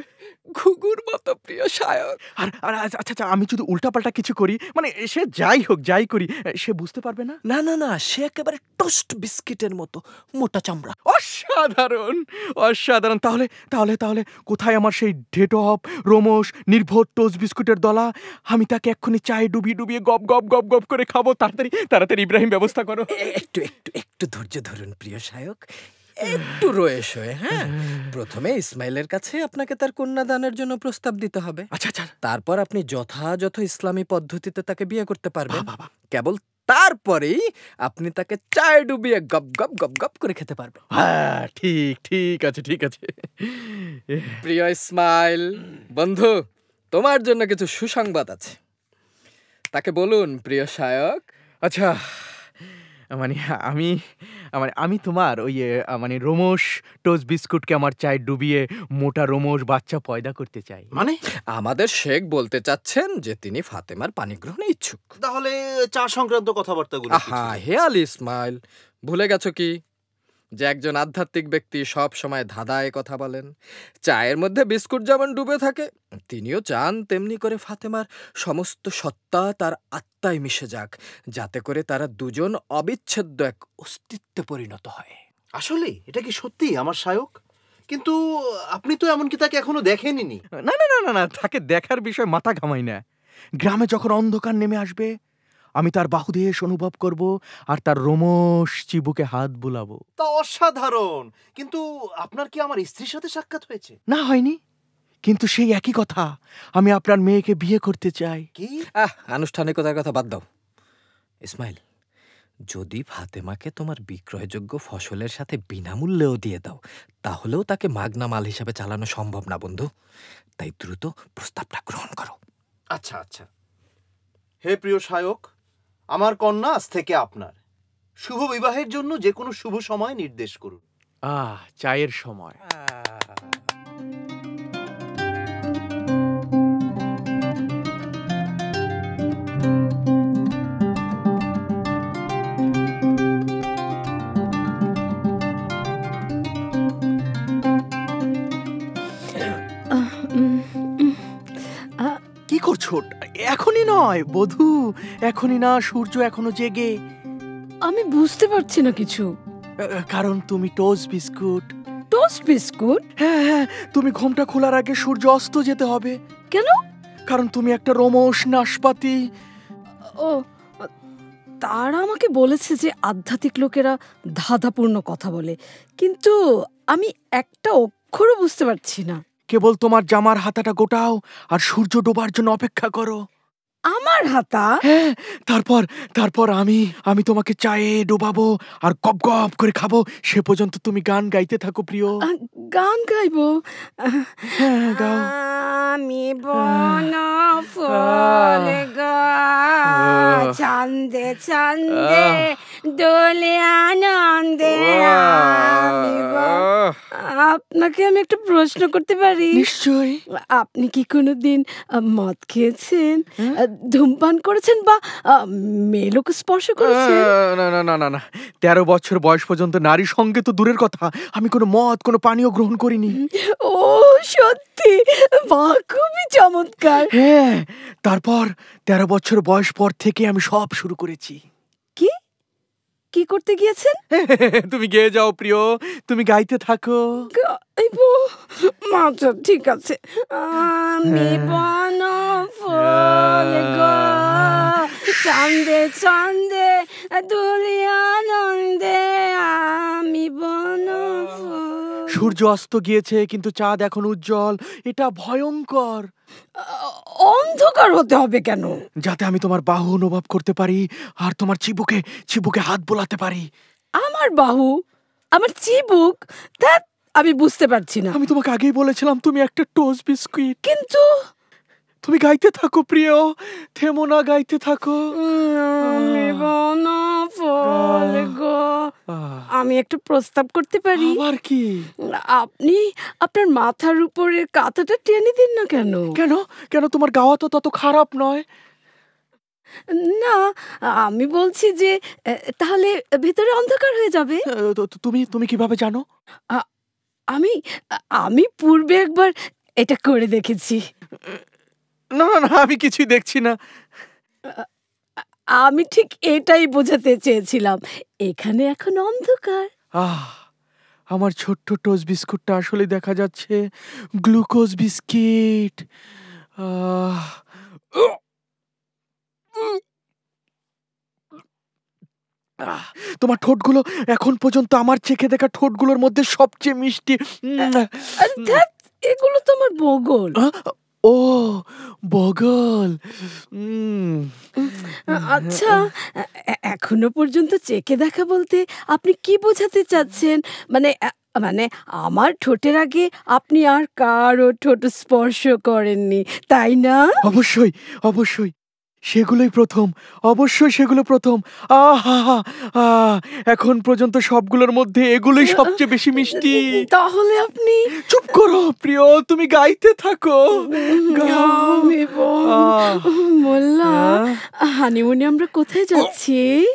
ঘুঘুর মতো প্রিয় সায়ক। আর আর আচ্ছা আচ্ছা আমি যদি উল্টাপাল্টা কিছু করি মানে সে যাই হোক যাই করি সে বুঝতে পারবে না? না না না সে একেবারে টোস্ট বিস্কিটের মতো মোটা চামড়া। অসাধারণ অসাধারণ। তাহলে তাহলে তাহলে কোথায় আমার সেই ডেটপ রোমস নির্ভর টোস্ট বিস্কুটের দলা? আমি তাকে এক্ষুনি চায়ে ডুবিয়ে ডুবিয়ে গপ গপ গপ গপ করে খাব। তাড়াতাড়ি তাড়াতাড়ি ইব্রাহিম ব্যবস্থা করো। একটু একটু একটু ধৈর্য ধরুন প্রিয় সায়ক। একটু রয়ে শোয়ে হ্যাঁ? প্রথমে ইসমাইলের কাছে আপনাকে তার কন্যাদানের জন্য প্রস্তাব দিতে হবে। আচ্ছা আচ্ছা। তারপর আপনি যথাযথ ইসলামী পদ্ধতিতে তাকে বিয়ে করতে পারবেন। বাবা কেবল তারপরেই আপনি তাকে চায় ডুবিয়ে গপ গপ গপ গপ করে খেতে পারবেন। হ্যাঁ ঠিক ঠিক আছে ঠিক আছে। প্রিয় ইসমাইল বন্ধু তোমার জন্য কিছু সুসংবাদ আছে। তাকে বলুন প্রিয় সায়ক। আচ্ছা মানে আমি মানে আমি তোমার ওই মানে রোমস টোস্ট বিস্কুটকে আমার চায় ডুবিয়ে মোটা রোমস বাচ্চা পয়দা করতে চাই। মানে? আমাদের শেখ বলতে চাচ্ছেন যে তিনি ফাতেমার পানি গ্রহণে ইচ্ছুক। তাহলে চা সংক্রান্ত কথাবার্তাগুলো হ্যাঁ হে আলি ইসমাইল ভুলে গেছো কি? যে একজন আধ্যাত্মিক ব্যক্তি সব সময় ধাঁধায় কথা বলেন চায়ের মধ্যে বিস্কুট যেমন ডুবে থাকে তিনিও চান তেমনি করে ফাতেমার সমস্ত সত্তা তার আত্মায় মিশে যাক যাতে করে তারা দুজন অবিচ্ছেদ্য এক অস্তিত্বে পরিণত হয়। আসলে এটা কি সত্যি আমার শায়ক কিন্তু আপনি তো এমনকি তাকে এখনও দেখেননি না না না না না তাকে দেখার বিষয় মাথা ঘামাই না। গ্রামে যখন অন্ধকার নেমে আসবে আমি তার বাহুদেশ অনুভব করব আর তার রোমশ চিবুকে হাত বুলাবো। তা অসাধারণ! কিন্তু আপনার কি আমার স্ত্রীর সাথে সাক্ষাৎ হয়েছে? না হয়নি। কিন্তু সেই একই কথা আমি আপনার মেয়েকে বিয়ে করতে চাই। কি? আহ আনুষ্ঠানিকতার কথা বাদ দাও। ইসমাইল যদি ফাতেমাকে তোমার বিক্রয়যোগ্য ফসলের সাথে বিনামূল্যেও দিয়ে দাও তাহলেও তাকে মাগনা মাল হিসাবে চালানো সম্ভব না বন্ধু। তাই দ্রুত প্রস্তাবটা গ্রহণ করো। আচ্ছা আচ্ছা। হে প্রিয় শায়ক আমার কন্যা আজ থেকে আপনার। শুভ বিবাহের জন্য যে কোনো শুভ সময় নির্দেশ করুন। আহ চায়ের সময়। নয় বধু। এখনই না সূর্য এখনও জেগে। আমি বুঝতে পারছি না কিছু। কারণ তুমি টোস্ট বিস্কুট। Toast biscuit? হ্যাঁ হ্যাঁ তুমি ঘোমটা খোলার আগে সূর্য অস্ত যেতে হবে। কেন? কারণ তুমি একটা রোমস নাশপাতি। ও তারা আমাকে বলেছে যে আধ্যাত্মিক লোকেরা ধাঁধাপূর্ণ কথা বলে। কিন্তু আমি একটা অক্ষরও বুঝতে পারছি না। কেবল তোমার জামার হাতাটা গোটাও আর সূর্য ডোবার জন্য অপেক্ষা করো। আমার হাতা? হ্যাঁ তারপর তারপর আমি আমি তোমাকে চায়ে ডোবাবো আর গপ গপ করে খাব। সে পর্যন্ত তুমি গান গাইতে থাকো প্রিয়। গান গাইবো? হ্যাঁ গাও। আমি বন ফুল চান্দে চান্দে দোলে আনন্দে আপনাকে আমি একটা প্রশ্ন করতে পারি? নিশ্চয় আপনি কি কোনোদিন আহ, মদ খেয়েছেন? আহ, ধূমপান করেছেন বা আহ, মেয়ে লোক স্পর্শ করেছেন? না না না না না। তেরো বছর বয়স পর্যন্ত নারী সঙ্গে তো দূরের কথা। আমি কোনো মদ কোনো পানীয় গ্রহণ করিনি। ও সত্যি? বা খুবই চমৎকার। হ্যাঁ তারপর তেরো বছর বয়স পর থেকে আমি সব শুরু করেছি। কি করতে গিয়েছেন? *laughs* তুমি গেয়ে যাও প্রিয় তুমি গাইতে থাকো। গাইবো? আচ্ছা ঠিক আছে। আমি বন ফুল গো চান্দে চান্দে দুলি আনন্দে আমি বন ফুল সূর্য অস্ত গিয়েছে কিন্তু চাঁদ এখন উজ্জ্বল। এটা ভয়ঙ্কর। অন্ধকার হতে হবে কেন? যাতে আমি তোমার বাহু অনুভব করতে পারি আর তোমার চিবুকে চিবুকে হাত বোলাতে পারি। আমার বাহু? আমার চিবুক? তা আমি বুঝতে পারছি না। আমি তোমাকে আগেই বলেছিলাম তুমি একটা টোস বিস্কুট। কিন্তু তুমি গাইতে থাকো প্রিয়। থেমো না গাইতে থাকো। ফুল গো। আমি একটু প্রস্তাব করতে পারি? আবার কি? আপনি আপনার মাথার উপরের কাঁথাটা টেনে দিন না কেন? কেন? কেন তোমার গাওয়া তো তত খারাপ নয়? না আমি বলছি যে তাহলে ভেতরে অন্ধকার হয়ে যাবে। তুমি তুমি কীভাবে জানো? আমি আমি পূর্বে একবার এটা করে দেখেছি। না না না আমি কিছুই দেখছি না। আমি ঠিক এটাই বোঝাতে চেয়েছিলাম। এখানে এখন অন্ধকার। আহ আমার ছোট্ট টোস বিস্কুটটা আসলে দেখা যাচ্ছে গ্লুকোজ বিস্কিট। তোমার ঠোঁটগুলো এখন পর্যন্ত আমার চেখে দেখা ঠোঁটগুলোর মধ্যে সবচেয়ে মিষ্টি। এগুলো তো আমার বগল ও বগল। আচ্ছা এখনও পর্যন্ত চেকে দেখা বলতে আপনি কি বোঝাতে চাচ্ছেন? মানে মানে আমার ঠোঁটের আগে আপনি আর কারও ঠোঁট স্পর্শ করেননি তাই না? অবশ্যই অবশ্যই। সেগুলোই প্রথম অবশ্যই সেগুলো প্রথম। আহা এখন পর্যন্ত সবগুলোর মধ্যে এগুলোই সবচেয়ে বেশি মিষ্টি। তাহলে আপনি চুপ করো প্রিয় তুমি গাইতে থাকো। মোল্লা আহ, হানিমুনে আমরা কোথায় যাচ্ছি?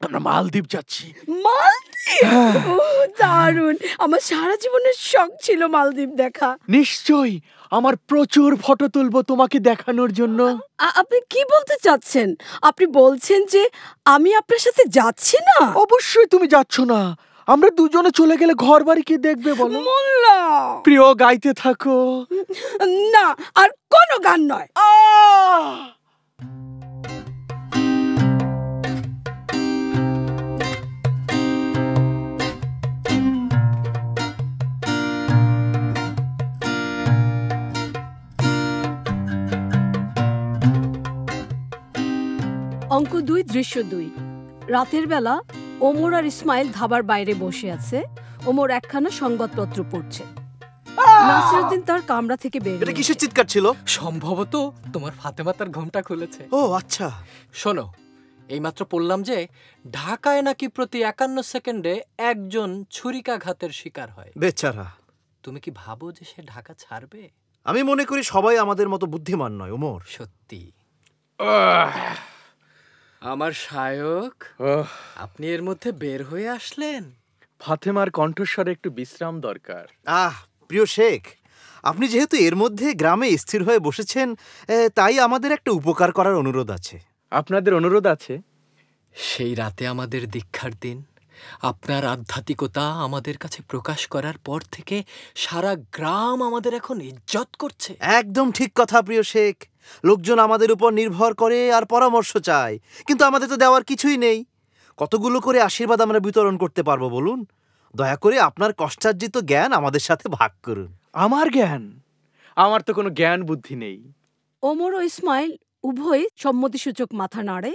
আমরা মালদ্বীপ যাচ্ছি। মালদ্বীপ? ও, দারুণ। আমার সারা জীবনের শখ ছিল মালদ্বীপ দেখা। নিশ্চয়ই। আমার প্রচুর ফটো তুলবো তোমাকে দেখানোর জন্য। আপনি কি বলতে চাচ্ছেন? আপনি বলছেন যে আমি আপনার সাথে যাচ্ছি না? অবশ্যই তুমি যাচ্ছ না। আমরা দুজনে চলে গেলে ঘর বাড়ি কি দেখবে বলো? মোল্লা! প্রিয় গাইতে থাকো। না আর কোনো গান নয়। আহ! অঙ্ক দুই দৃশ্য দুই। রাতের বেলা ওমর আর ইসমাইল ধাবার বাইরে বসে আছে। ওমর একখানা সংবাদপত্র পড়ছে। নাসিরুদ্দিন তার কামরা থেকে বের এটা কিসের চিৎকার ছিল? সম্ভবত তোমার ফাতেমা তার ঘুমটা খুলেছে। ও আচ্ছা। শোনো এইমাত্র পড়লাম যে ঢাকায় নাকি প্রতি একান্ন সেকেন্ডে একজন ছুরিকাঘাতের শিকার হয়। বেচারা। তুমি কি ভাবো যে সে ঢাকা ছাড়বে? আমি মনে করি সবাই আমাদের মতো বুদ্ধিমান নয় ওমর। সত্যি। আমার সায়ক আপনি এর মধ্যে বের হয়ে আসলেন। ফাতেমার কণ্ঠস্বরে একটু বিশ্রাম দরকার। আহ প্রিয় শেখ আপনি যেহেতু এর মধ্যে গ্রামে স্থির হয়ে বসেছেন তাই আমাদের একটা উপকার করার অনুরোধ আছে। আপনাদের অনুরোধ আছে? সেই রাতে আমাদের দীক্ষার দিন। আপনার আধ্যাত্মিকতা আমাদের কাছে প্রকাশ করার পর থেকে সারা গ্রাম আমাদের এখন ইজ্জত করছে। একদম ঠিক কথা প্রিয় শেখ। লোকজন আমাদের উপর নির্ভর করে আর পরামর্শ চায়। কিন্তু আমাদের তো দেওয়ার কিছুই নেই। কতগুলো করে আশীর্বাদ আমরা বিতরণ করতে পারব বলুন? দয়া করে আপনার কষ্টার্জিত জ্ঞান আমাদের সাথে ভাগ করুন। আমার জ্ঞান? আমার তো কোনো জ্ঞান বুদ্ধি নেই। ওমর ও ইসমাইল উভয় সম্মতিসূচক মাথা নাড়ে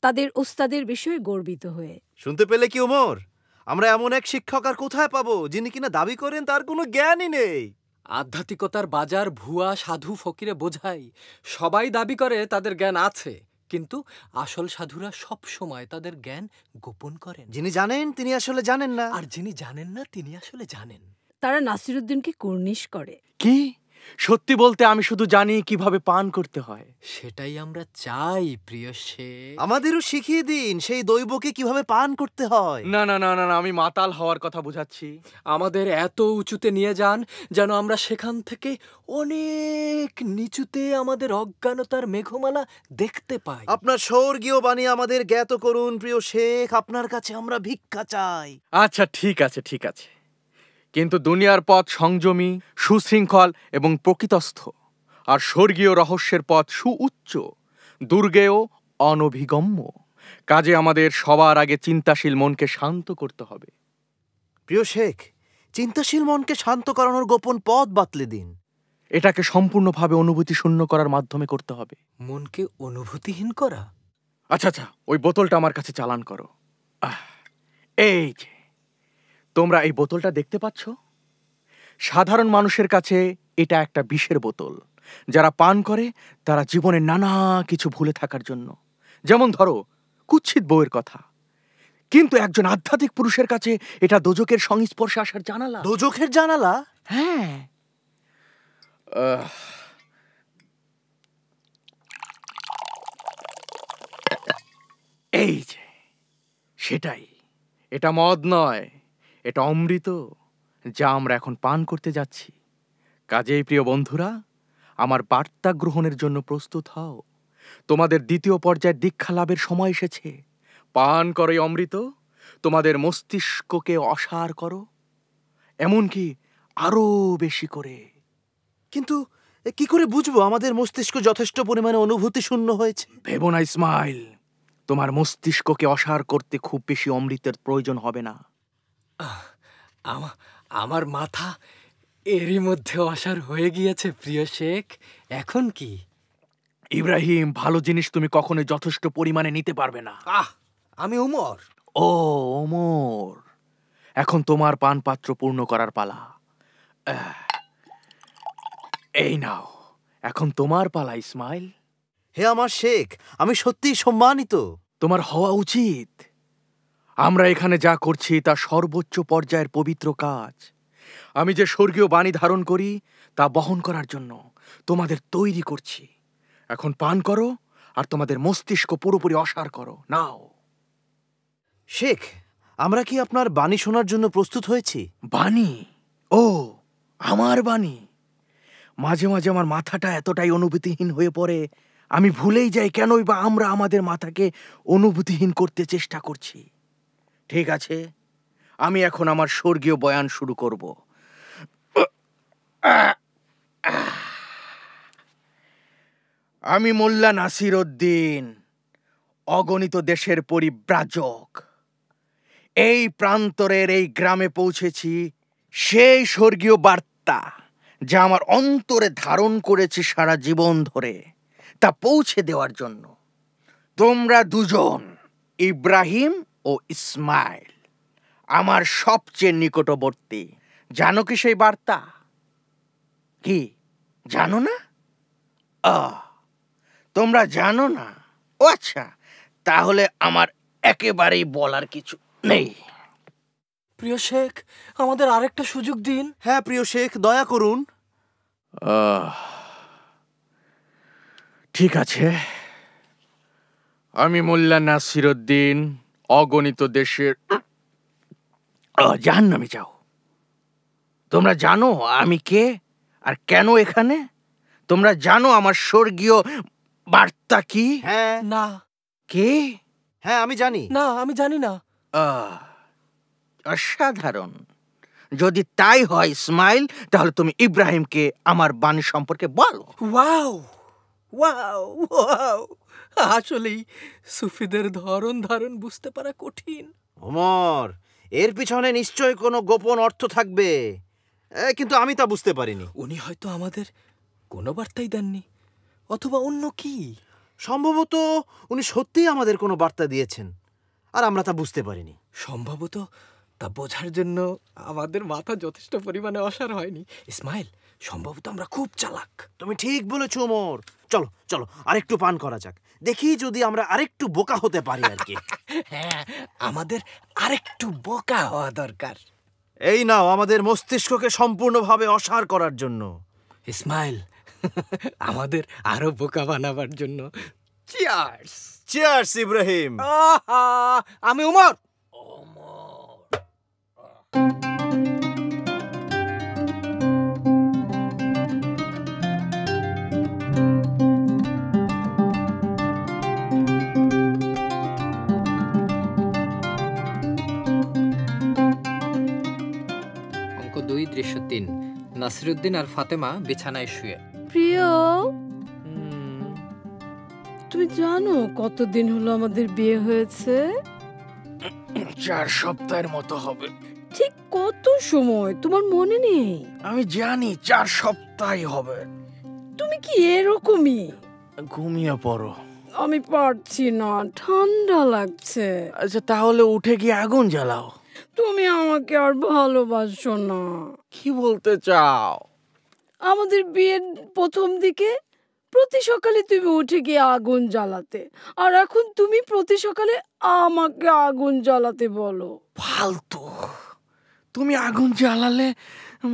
তাদের ওস্তাদের বিষয়ে গর্বিত হয়ে। শুনতে পেলে কি ওমর? আমরা এমন এক শিক্ষক আর কোথায় পাবো যিনি কিনা দাবি করেন তার কোনো জ্ঞানই নেই। আধ্যাত্মিকতার বাজার ভুয়া সাধু ফকিরে বোঝাই সবাই দাবি করে তাদের জ্ঞান আছে কিন্তু আসল সাধুরা সব সময় তাদের জ্ঞান গোপন করেন। যিনি জানেন তিনি আসলে জানেন না। আর যিনি জানেন না তিনি আসলে জানেন। তারা নাসিরুদ্দিনকে কুর্নিশ করে। কি? সত্যি বলতে আমি শুধু জানি কীভাবে পান করতে হয়। সেটাই আমরা চাই প্রিয় সে। আমাদেরও শিখিয়ে দিন সেই দৈবকে কীভাবে পান করতে হয়। না না না না না, আমি মাতাল হওয়ার কথা বোঝাচ্ছি। আমাদের এত উঁচুতে নিয়ে যান যেন আমরা সেখান থেকে অনেক নিচুতে আমাদের অজ্ঞানতার মেঘমালা দেখতে পাই। আপনার স্বর্গীয় বাণী আমাদের জ্ঞাত করুন প্রিয় শেখ। আপনার কাছে আমরা ভিক্ষা চাই। আচ্ছা ঠিক আছে ঠিক আছে। কিন্তু দুনিয়ার পথ সংযমী সুশৃঙ্খল এবং প্রকৃতস্থ। আর স্বর্গীয় রহস্যের পথ সুউচ্চ দুর্গেয় অনভিগম্য। কাজে আমাদের সবার আগে চিন্তাশীল মনকে শান্ত করতে হবে। প্রিয় শেখ চিন্তাশীল মনকে শান্ত করানোর গোপন পথ বাতলে দিন। এটাকে সম্পূর্ণভাবে অনুভূতি শূন্য করার মাধ্যমে করতে হবে। মনকে অনুভূতিহীন করা? আচ্ছা আচ্ছা ওই বোতলটা আমার কাছে চালান করো। আহ, এই যে। তোমরা এই বোতলটা দেখতে পাচ্ছ? সাধারণ মানুষের কাছে এটা একটা বিষের বোতল। যারা পান করে তারা জীবনে নানা কিছু ভুলে থাকার জন্য। যেমন ধরো কুচ্ছিত বউয়ের কথা। কিন্তু একজন আধ্যাত্মিক পুরুষের কাছে এটা দোজকের সংস্পর্শে আসার জানালা। দোজখের জানালা? হ্যাঁ। এই যে সেটাই। এটা মদ নয়। এটা অমৃত যা আমরা এখন পান করতে যাচ্ছি। কাজেই প্রিয় বন্ধুরা আমার বার্তা গ্রহণের জন্য প্রস্তুত হও। তোমাদের দ্বিতীয় পর্যায়ে দীক্ষা লাভের সময় এসেছে। পান করো অমৃত তোমাদের মস্তিষ্ককে অসার করো এমনকি আরও বেশি করে। কিন্তু কি করে বুঝব? আমাদের মস্তিষ্ক যথেষ্ট পরিমাণে অনুভূতি শূন্য হয়েছে। ভেবো না ইসমাইল। তোমার মস্তিষ্ককে অসার করতে খুব বেশি অমৃতের প্রয়োজন হবে না। আমার মাথা এরই মধ্যে অসার হয়ে গিয়েছে প্রিয় শেখ। এখন কি? ইব্রাহিম ভালো জিনিস তুমি কখনোই যথেষ্ট পরিমাণে নিতে পারবে না। আহ আমি উমর ও ওমর। এখন তোমার পান পাত্র পূর্ণ করার পালা। এই নাও এখন তোমার পালা ইসমাইল। হে আমার শেখ আমি সত্যিই সম্মানিত। তোমার হওয়া উচিত। আমরা এখানে যা করছি তা সর্বোচ্চ পর্যায়ের পবিত্র কাজ। আমি যে স্বর্গীয় বাণী ধারণ করি তা বহন করার জন্য তোমাদের তৈরি করছি। এখন পান করো আর তোমাদের মস্তিষ্ক পুরোপুরি অসার করো। নাও। শেখ আমরা কি আপনার বাণী শোনার জন্য প্রস্তুত হয়েছি? বাণী? ও আমার বাণী। মাঝে মাঝে আমার মাথাটা এতটাই অনুভূতিহীন হয়ে পড়ে আমি ভুলেই যাই কেনই বা আমরা আমাদের মাথাকে অনুভূতিহীন করতে চেষ্টা করছি। ঠিক আছে, আমি এখন আমার স্বর্গীয় বয়ান শুরু করব। আমি মোল্লা নাসির উদ্দিন অগণিত দেশের পরিব্রাজক। এই প্রান্তরের এই গ্রামে পৌঁছেছি সেই স্বর্গীয় বার্তা যা আমার অন্তরে ধারণ করেছি সারা জীবন ধরে, তা পৌঁছে দেওয়ার জন্য। তোমরা দুজন, ইব্রাহিম ও ইসমাইল আমার সবচেয়ে নিকটবর্তী। জানো কি সেই বার্তা? কি? জানো না? আহ, তোমরা জানো না? ও আচ্ছা তাহলে আমার একেবারেই বলার কিছু নেই। প্রিয় শেখ আমাদের আরেকটা সুযোগ দিন। হ্যাঁ প্রিয় শেখ দয়া করুন। ঠিক আছে। আমি মোল্লা নাসিরুদ্দিন অগণিত দেশের জাহান নামে যাও। তোমরা জানো আমি কে আর কেন এখানে? তোমরা জানো আমার স্বর্গীয় বার্তা কি? হ্যাঁ। না। কে? হ্যাঁ আমি জানি। না আমি জানি না। আহ, অসাধারণ। যদি তাই হয় ইসমাইল তাহলে তুমি ইব্রাহিমকে আমার বাণী সম্পর্কে বলো। ওয়াও! ওয়াও ওয়াও আসলেই সুফিদের ধরন ধারণ বুঝতে পারা কঠিন। ওমর এর পিছনে নিশ্চয় কোনো গোপন অর্থ থাকবে। কিন্তু আমি তা বুঝতে পারিনি। উনি হয়তো আমাদের কোনো বার্তাই দেননি অথবা অন্য কি? সম্ভবত উনি সত্যিই আমাদের কোনো বার্তা দিয়েছেন আর আমরা তা বুঝতে পারিনি। সম্ভবত তা বোঝার জন্য আমাদের মাথা যথেষ্ট পরিমাণে অসার হয়নি। ইসমাইল সম্ভবত আমরা খুব চালাক। তুমি ঠিক বলেছ ওমর। চলো চলো আরেকটু পান করা যাক। দেখি যদি আমরা আরেকটু বোকা হতে পারি আর কি। *laughs* হ্যাঁ আমাদের আরেকটু বোকা হওয়া দরকার। এই নাও আমাদের মস্তিষ্ককে সম্পূর্ণভাবে অসার করার জন্য। ইসমাইল *laughs* আমাদের আরও বোকা বানাবার জন্য। Cheers cheers Ibrahim. আমি উমর দুই দৃশ্য তিন। নাসিরুদ্দিন আর ফাতেমা বিছানায় শুয়ে। প্রিয়? তুমি জানো কতদিন হলো আমাদের বিয়ে হয়েছে? চার সপ্তাহের মতো হবে। ঠিক কত সময়? তোমার মনে নেই? আমি জানি চার সপ্তাহই হবে। তুমি কি এরকমই? ঘুমিয়ে পড়ো। আমি পারছি না ঠান্ডা লাগছে। আচ্ছা তাহলে উঠে গিয়ে আগুন জ্বালাও। তুমি আমাকে আর ভালোবাসো না। কি বলতে চাও? আমাদের বিয়ের প্রথম দিকে প্রতি সকালে তুমি উঠে গিয়ে আগুন জ্বালাতে। আর এখন তুমি প্রতি সকালে আমাকে আগুন জ্বালাতে বলো। ফালতু। তুমি আগুন জ্বালালে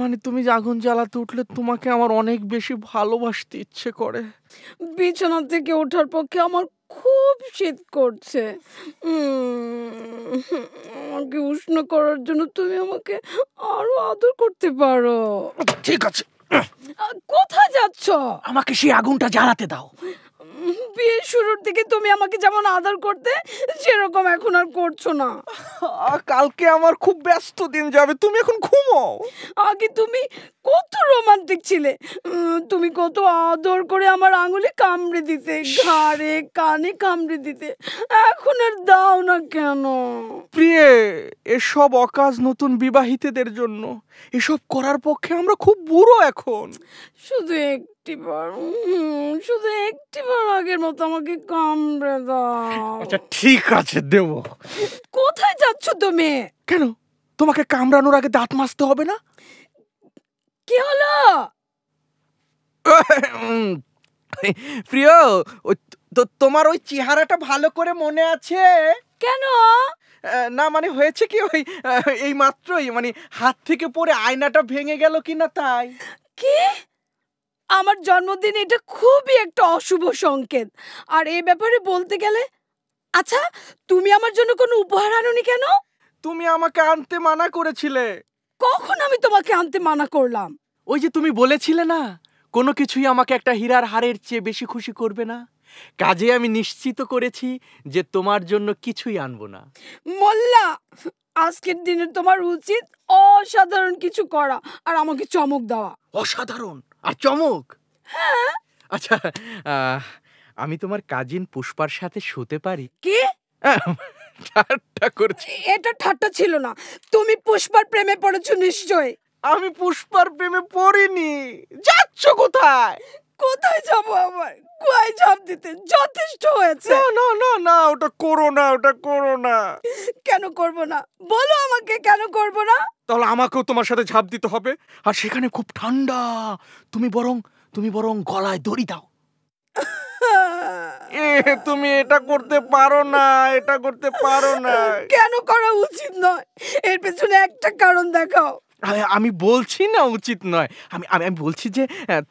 মানে তুমি যে আগুন জ্বালাতে উঠলে তোমাকে আমার অনেক বেশি ভালোবাসতে ইচ্ছে করে। বিছানা থেকে ওঠার পক্ষে আমার খুব শীত করছে। আমাকে উষ্ণ করার জন্য তুমি আমাকে আরও আদর করতে পারো। ঠিক আছে। কোথায় যাচ্ছ? আমাকে সেই আগুনটা জ্বালাতে দাও। বিয়ের শুরুর দিকে তুমি আমাকে যেমন আদর করতে সেরকম এখন আর করছ না। কালকে আমার খুব ব্যস্ত দিন যাবে তুমি এখন ঘুমো আগে তুমি কত রোমান্টিক ছিলে। তুমি কত আদর করে আমার আঙুলে কামড়ে দিতে ঘাড়ে কানে কামড়ে দিতে। এখন আর দাও না কেন? প্রিয়ে এসব অকাজ নতুন বিবাহিতদের জন্য। এসব করার পক্ষে আমরা খুব বুড়ো এখন। শুধু একটিবার শুধু একটিবার আগের মতো আমাকে কামড়ে দাও। আচ্ছা ঠিক আছে দেব। কোথায় যাচ্ছ তুমি? কেন? তোমাকে কামড়ানোর আগে দাঁত মাজতে হবে না? কি হলো? প্রিয় তো তোমার ওই চেহারাটা ভালো করে মনে আছে? কেন? না মানে হয়েছে কি ওই এই মাত্রই মানে হাত থেকে পড়ে আয়নাটা ভেঙে গেল কি না তাই? কি? আমার জন্মদিন এটা খুবই একটা অশুভ সংকেত। আর এই ব্যাপারে বলতে গেলে আচ্ছা তুমি আমার জন্য কোনো উপহার আনোনি কেন? তুমি আমাকে আনতে মানা করেছিলে। কখন আমি তোমাকে আনতে মানা করলাম? ওই যে তুমি বলেছিলে না কোনো কিছুই আমাকে একটা হীরার হারের চেয়ে বেশি খুশি করবে না। কাজে আমি নিশ্চিত করেছি যে তোমার জন্য কিছুই আনব না। মোল্লা আজকের দিনে তোমার উচিত অসাধারণ কিছু করা আর আমাকে চমক দেওয়া। অসাধারণ? আর চমক? আচ্ছা আহ, আমি তোমার কাজিন পুষ্পার সাথে শুতে পারি? কি? ঠাট্টা করছি। এটা ঠাট্টা ছিল না। তুমি পুষ্পার প্রেমে পড়েছো নিশ্চয় আমি পুষ্পার প্রেমে পড়িনি। যাচ্ছ কোথায়? কোথায় যাব আবার? কুয়ায় ঝাঁপ দিতে? যথেষ্ট হয়েছে। না না না না ওটা করো না ওটা করো না। কেন করব না? বলো আমাকে কেন করব না? তাহলে আমাকেও তোমার সাথে ঝাঁপ দিতে হবে। আর সেখানে খুব ঠান্ডা। তুমি বরং তুমি বরং গলায় দড়ি দাও। *laughs* তুমি এটা করতে পারো না এটা করতে পারো না। কেন করা উচিত নয়? এর পেছনে একটা কারণ দেখাও। আমি বলছি না উচিত নয়। আমি আমি আমি বলছি যে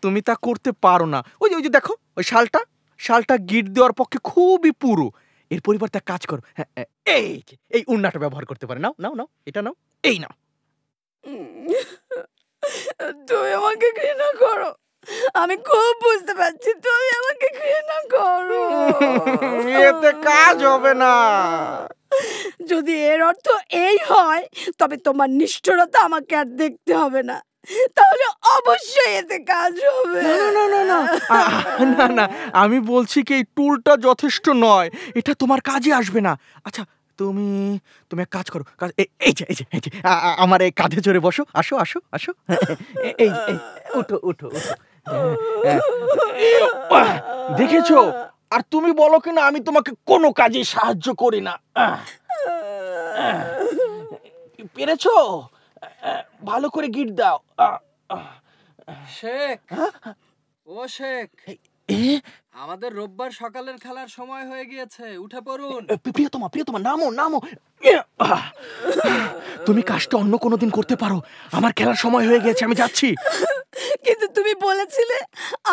তুমি তা করতে পারো না। ওই যে ওই যে দেখো ওই শালটা শালটা গিট দেওয়ার পক্ষে খুবই পুরো। এর পরিবর্তে কাজ করো। হ্যাঁ, হ্যাঁ, এই এই উন্নাটা ব্যবহার করতে পারে। নাও নাও নাও এটা নাও এই নাও। তুমি আমাকে ঘৃণা করো। আমি খুব বুঝতে পারছি তুমি আমাকে ঘৃণা করো। এতে কাজ হবে না। যদি এর অর্থ এই হয় তবে তোমার নিষ্ঠুরতা আমাকে আর দেখতে হবে না। তাহলে অবশ্যই এতে কাজ হবে। না না না না না। না আমি বলছি কি এই টুলটা যথেষ্ট নয়। এটা তোমার কাজে আসবে না। আচ্ছা তুমি তুমি এক কাজ করো। কাজ- এই যে এই যে এই আমার এই কাঁধে চড়ে বসো। আসো আসো আসো। এই উঠো উঠো উঠো। দেখেছ? আর তুমি বলো কিনা আমি তোমাকে কোনো কাজে সাহায্য করি না। পেরেছ? ভালো করে গিট দাও। শেখ ও শেখ। আমাদের রোববার সকালের খেলার সময় হয়ে গিয়েছে উঠে পড়ুন। প্রিয়তমা প্রিয়তমা নামো নামো। তুমি কাজটা অন্য কোনো দিন করতে পারো। আমার খেলার সময় হয়ে গেছে আমি যাচ্ছি। কিন্তু তুমি বলেছিলে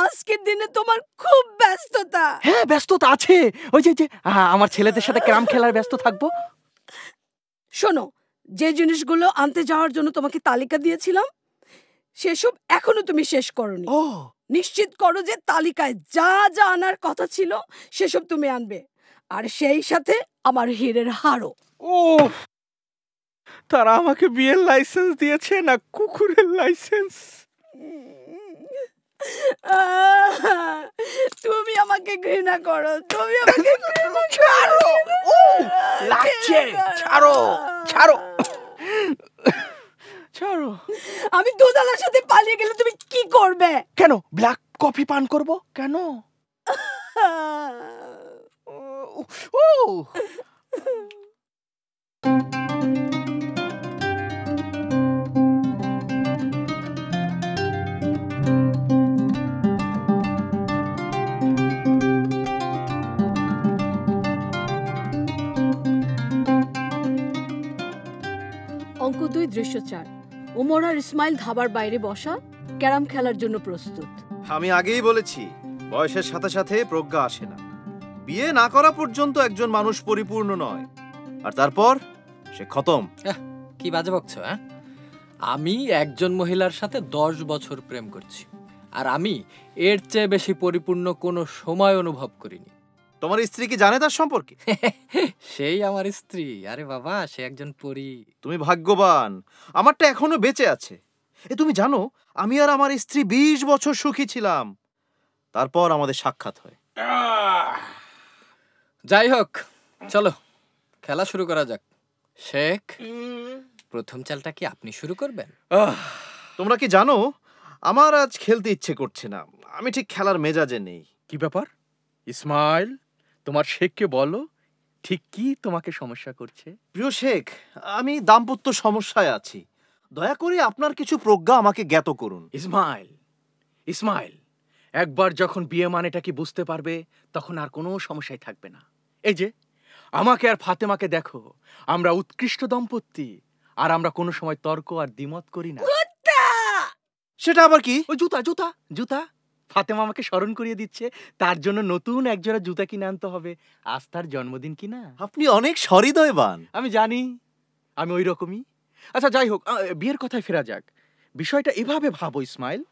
আজকের দিনে তোমার খুব ব্যস্ততা। হ্যাঁ ব্যস্ততা আছে। ওই যে যে আমার ছেলেদের সাথে ক্যারাম খেলার ব্যস্ত থাকব। শোনো যে জিনিসগুলো আনতে যাওয়ার জন্য তোমাকে তালিকা দিয়েছিলাম সেসব এখনও তুমি শেষ করনি। ও নিশ্চিত করো যে তালিকায় যা যা আনার কথা ছিল সেসব তুমি আনবে আর সেই সাথে আমার হীরের হারও ও তারা আমাকে বিয়ের লাইসেন্স দিয়েছে না কুকুরের লাইসেন্স তুমি আমাকে ঘৃণা করো তুমি আমাকে *laughs* ছাড়ো! ও, লাগছে! ছাড়ো! ছাড়ো! *laughs* ছাড়ো। আমি দোতলার সাথে পালিয়ে গেলে তুমি কি করবে? কেন? ব্ল্যাক কফি পান করব? কেন? ও, অঙ্ক দুই দৃশ্য চার ওমর আর ইসমাইল ধাবার বাইরে বসা ক্যারাম খেলার জন্য প্রস্তুত। আমি আগেই বলেছি বয়সের সাথে সাথে প্রজ্ঞা আসে না। বিয়ে না করা পর্যন্ত একজন মানুষ পরিপূর্ণ নয়। আর তারপর? সে খতম। কি বাজে বকছো হ্যাঁ? আমি একজন মহিলার সাথে দশ বছর প্রেম করছি। আর আমি এর চেয়ে বেশি পরিপূর্ণ কোনো সময় অনুভব করিনি। তোমার স্ত্রী কি জানে তার সম্পর্কে? *laughs* সেই আমার স্ত্রী। আরে বাবা সে একজন পরি। তুমি ভাগ্যবান। আমারটা এখনও বেঁচে আছে। এ তুমি জানো আমি আর আমার স্ত্রী বিশ বছর সুখী ছিলাম। তারপর আমাদের সাক্ষাৎ হয়। যাই হোক চলো খেলা শুরু করা যাক। শেখ প্রথম চালটা কি আপনি শুরু করবেন? আহ, তোমরা কি জানো আমার আজ খেলতে ইচ্ছে করছে না। আমি ঠিক খেলার মেজাজে নেই। কি ব্যাপার? ইসমাইল? তোমার শেখকে বলো ঠিক কি তোমাকে সমস্যা করছে? প্রিয় শেখ আমি দাম্পত্য সমস্যায় আছি। দয়া করে আপনার কিছু প্রজ্ঞা আমাকে জ্ঞাত করুন। ইসমাইল ইসমাইল একবার যখন বিয়ে মানেটা কি বুঝতে পারবে তখন আর কোনো সমস্যায় থাকবে না। এই যে আমাকে আর ফাতেমাকে দেখো আমরা উৎকৃষ্ট দম্পতি আর আমরা কোনো সময় তর্ক আর দ্বিমত করি না। সেটা আবার কি? ওই জুতা জুতা জুতা। ফাতেমা আমাকে স্মরণ করিয়ে দিচ্ছে তার জন্য নতুন একজোড়া জুতা কিনে আনতে হবে। আজ তার জন্মদিন কিনা? আপনি অনেক সহৃদয়বান। আমি জানি আমি ওই রকমই। আচ্ছা যাই হোক বিয়ের কথায় ফেরা যাক। বিষয়টা এভাবে ভাবো ইসমাইল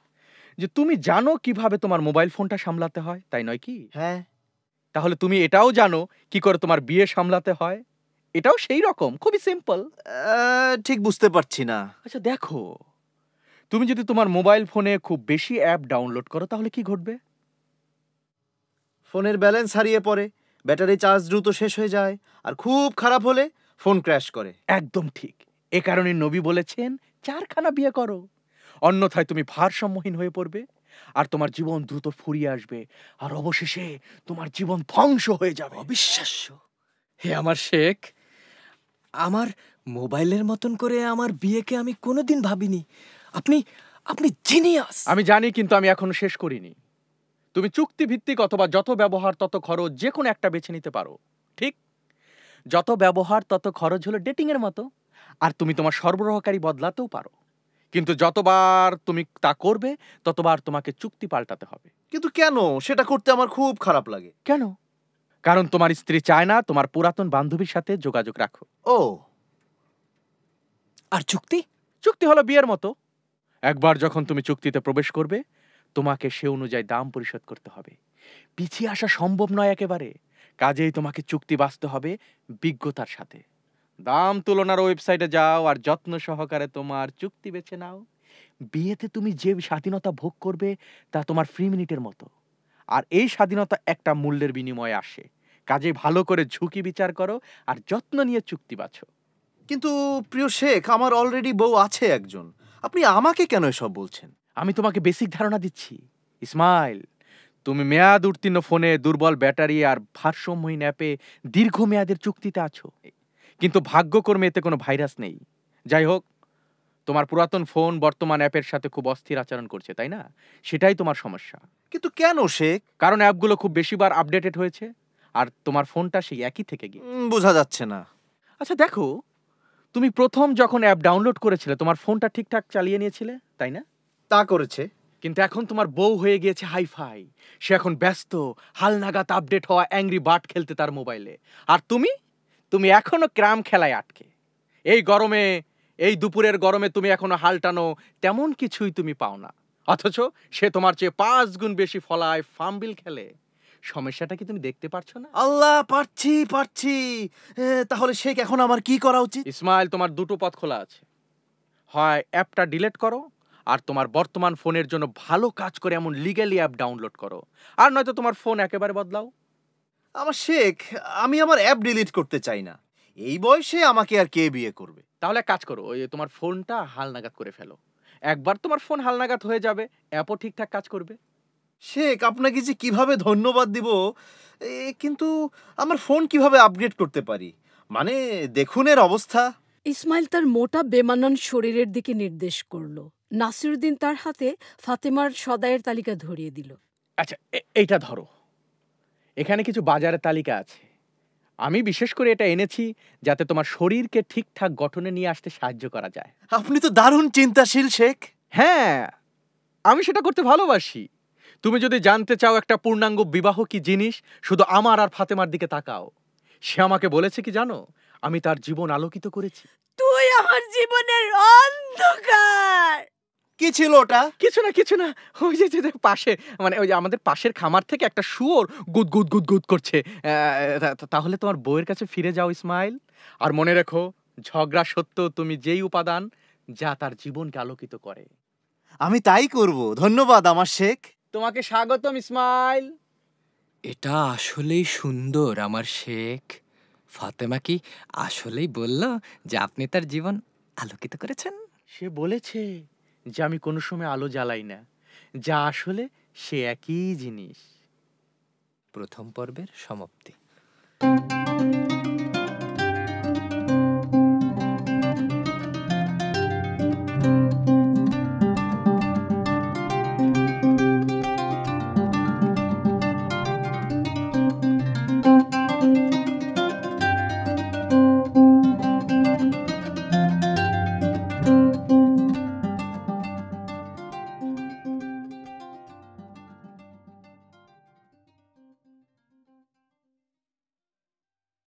যে তুমি জানো কীভাবে তোমার মোবাইল ফোনটা সামলাতে হয় তাই নয় কি? হ্যাঁ। তাহলে তুমি এটাও জানো কি করে তোমার বিয়ে সামলাতে হয়। এটাও সেই রকম খুবই সিম্পল ঠিক বুঝতে পারছি না। আচ্ছা দেখো। তুমি যদি তোমার মোবাইল ফোনে খুব বেশি অ্যাপ ডাউনলোড করো তাহলে কি ঘটবে? ফোনের ব্যালেন্স হারিয়ে পড়ে ব্যাটারি চার্জ দ্রুত শেষ হয়ে যায় আর খুব খারাপ হলে ফোন ক্র্যাশ করে। একদম ঠিক। এ কারণে নবী বলেছেন চারখানা বিয়ে করো। অন্যথায় তুমি ভারসাম্যহীন হয়ে পড়বে আর তোমার জীবন দ্রুত ফুরিয়ে আসবে আর অবশেষে তোমার জীবন ধ্বংস হয়ে যাবে। অবিশ্বাস্য। হে আমার শেখ আমার মোবাইলের মতন করে আমার বিয়েকে আমি কোনোদিন ভাবিনি। আপনি আপনি জিনিয়াস আমি জানি কিন্তু আমি এখনও শেষ করিনি। তুমি চুক্তি ভিত্তিক অথবা যত ব্যবহার তত খরচ যে কোনো একটা বেছে নিতে পারো। ঠিক? যত ব্যবহার তত খরচ হলো ডেটিং এর মতো। আর তুমি তোমার সরবরাহকারী বদলাতেও পারো। কিন্তু যতবার তুমি তা করবে ততবার তোমাকে চুক্তি পাল্টাতে হবে। কিন্তু কেন? সেটা করতে আমার খুব খারাপ লাগে। কেন? কারণ তোমার স্ত্রী চায় না তোমার পুরাতন বান্ধবীর সাথে যোগাযোগ রাখো। ও। আর চুক্তি? চুক্তি হলো বিয়ের মতো। একবার যখন তুমি চুক্তিতে প্রবেশ করবে, তোমাকে সে অনুযায়ী দাম পরিশোধ করতে হবে। পিছিয়ে আসা সম্ভব নয় একেবারে। কাজেই তোমাকে চুক্তি বাঁচতে হবে বিজ্ঞতার সাথে। দাম তুলনার ওয়েবসাইটে যাও আর যত্ন সহকারে তোমার চুক্তি বেছে নাও। বিয়েতে তুমি যে স্বাধীনতা ভোগ করবে, তা তোমার ফ্রি মিনিটের মতো। আর এই স্বাধীনতা একটা মূল্যের বিনিময়ে আসে। কাজে ভালো করে ঝুঁকি বিচার করো আর যত্ন নিয়ে চুক্তি বাছো। কিন্তু প্রিয় শেখ, আমার অলরেডি বউ আছে একজন। আপনি আমাকে কেন এসব বলছেন? আমি তোমাকে বেসিক ধারণা দিচ্ছি। ইসমাইল তুমি মেয়াদ উত্তীর্ণ ফোনে দুর্বল ব্যাটারি আর ভারসাম্যহীন অ্যাপে দীর্ঘমেয়াদের চুক্তিতে আছো। কিন্তু ভাগ্যকর্মে এতে কোনো ভাইরাস নেই। যাই হোক তোমার পুরাতন ফোন বর্তমান অ্যাপের সাথে খুব অস্থির আচরণ করছে তাই না? সেটাই তোমার সমস্যা। কিন্তু কেন শেখ? কারণ অ্যাপগুলো খুব বেশিবার আপডেটেড হয়েছে আর তোমার ফোনটা সেই একই থেকে গিয়ে বোঝা যাচ্ছে না। আচ্ছা দেখো তুমি প্রথম যখন অ্যাপ ডাউনলোড করেছিলে তোমার ফোনটা ঠিকঠাক চালিয়ে নিয়েছিলে তাই না? তা করেছে। কিন্তু এখন তোমার বউ হয়ে গিয়েছে হাইফাই সে এখন ব্যস্ত হালনাগাদ আপডেট হওয়া অ্যাংরি বাট খেলতে তার মোবাইলে আর তুমি? তুমি এখনও ক্রাম খেলায় আটকে। এই গরমে এই দুপুরের গরমে তুমি এখনও হাল টানো তেমন কিছুই তুমি পাও না অথচ সে তোমার চেয়ে পাঁচ গুণ বেশি ফলায় ফার্মবিল খেলে। সমস্যাটা কি তুমি দেখতে পারছ না? আল্লাহ পারছি পারছি। তাহলে শেখ এখন আমার কি করা উচিত? ইসমাইল তোমার দুটো পথ খোলা আছে। হয় অ্যাপটা ডিলিট করো আর তোমার বর্তমান ফোনের জন্য ভালো কাজ করে এমন লিগ্যালি অ্যাপ ডাউনলোড করো। আর নয়তো তোমার ফোন একেবারে বদলাও। আমার শেখ আমি আমার অ্যাপ ডিলিট করতে চাই না। এই বয়সে আমাকে আর কে বিয়ে করবে? তাহলে কাজ করো ওই তোমার ফোনটা হালনাগাদ করে ফেলো। একবার তোমার ফোন হালনাগাদ হয়ে যাবে অ্যাপও ঠিকঠাক কাজ করবে। শেখ আপনাকে যে কীভাবে ধন্যবাদ দিব এ, কিন্তু আমার ফোন কীভাবে আপগ্রেড করতে পারি? মানে দেখুন এর অবস্থা। ইসমাইল তার মোটা বেমানান শরীরের দিকে নির্দেশ করল। নাসিরুদ্দিন তার হাতে ফাতেমার সদায়ের তালিকা ধরিয়ে দিল। আচ্ছা এ- এইটা ধরো। এখানে কিছু বাজারের তালিকা আছে। আমি বিশেষ করে এটা এনেছি যাতে তোমার শরীরকে ঠিকঠাক গঠনে নিয়ে আসতে সাহায্য করা যায়। আপনি তো দারুণ চিন্তাশীল শেখ। হ্যাঁ আমি সেটা করতে ভালোবাসি। তুমি যদি জানতে চাও একটা পূর্ণাঙ্গ বিবাহ কি জিনিস শুধু আমার আর ফাতেমার দিকে তাকাও। সে আমাকে বলেছে কি জানো? আমি তার জীবন আলোকিত করেছি। তুই আমার জীবনের অন্ধকার! কি ছিল ওটা? কিছু না কিছু না। ওই যে যে- পাশে মানে ওই যে আমাদের পাশের খামার থেকে একটা শুয়োর গুদ গুদ গুদ গুদ করছে। তাহলে তোমার বউয়ের কাছে ফিরে যাও ইসমাইল। আর মনে রেখো ঝগড়া সত্য তুমি যেই উপাদান যা তার জীবনকে আলোকিত করে। আমি তাই করব। ধন্যবাদ আমার শেখ। তোমাকে স্বাগতম ইসমাইল। এটা আসলেই সুন্দর আমার শেখ। ফাতেমা কি আসলেই বলল যে আপনি তার জীবন আলোকিত করেছেন? সে বলেছে যে আমি কোনো সময় আলো জ্বালাই না যা আসলে সে একই জিনিস। প্রথম পর্বের সমাপ্তি।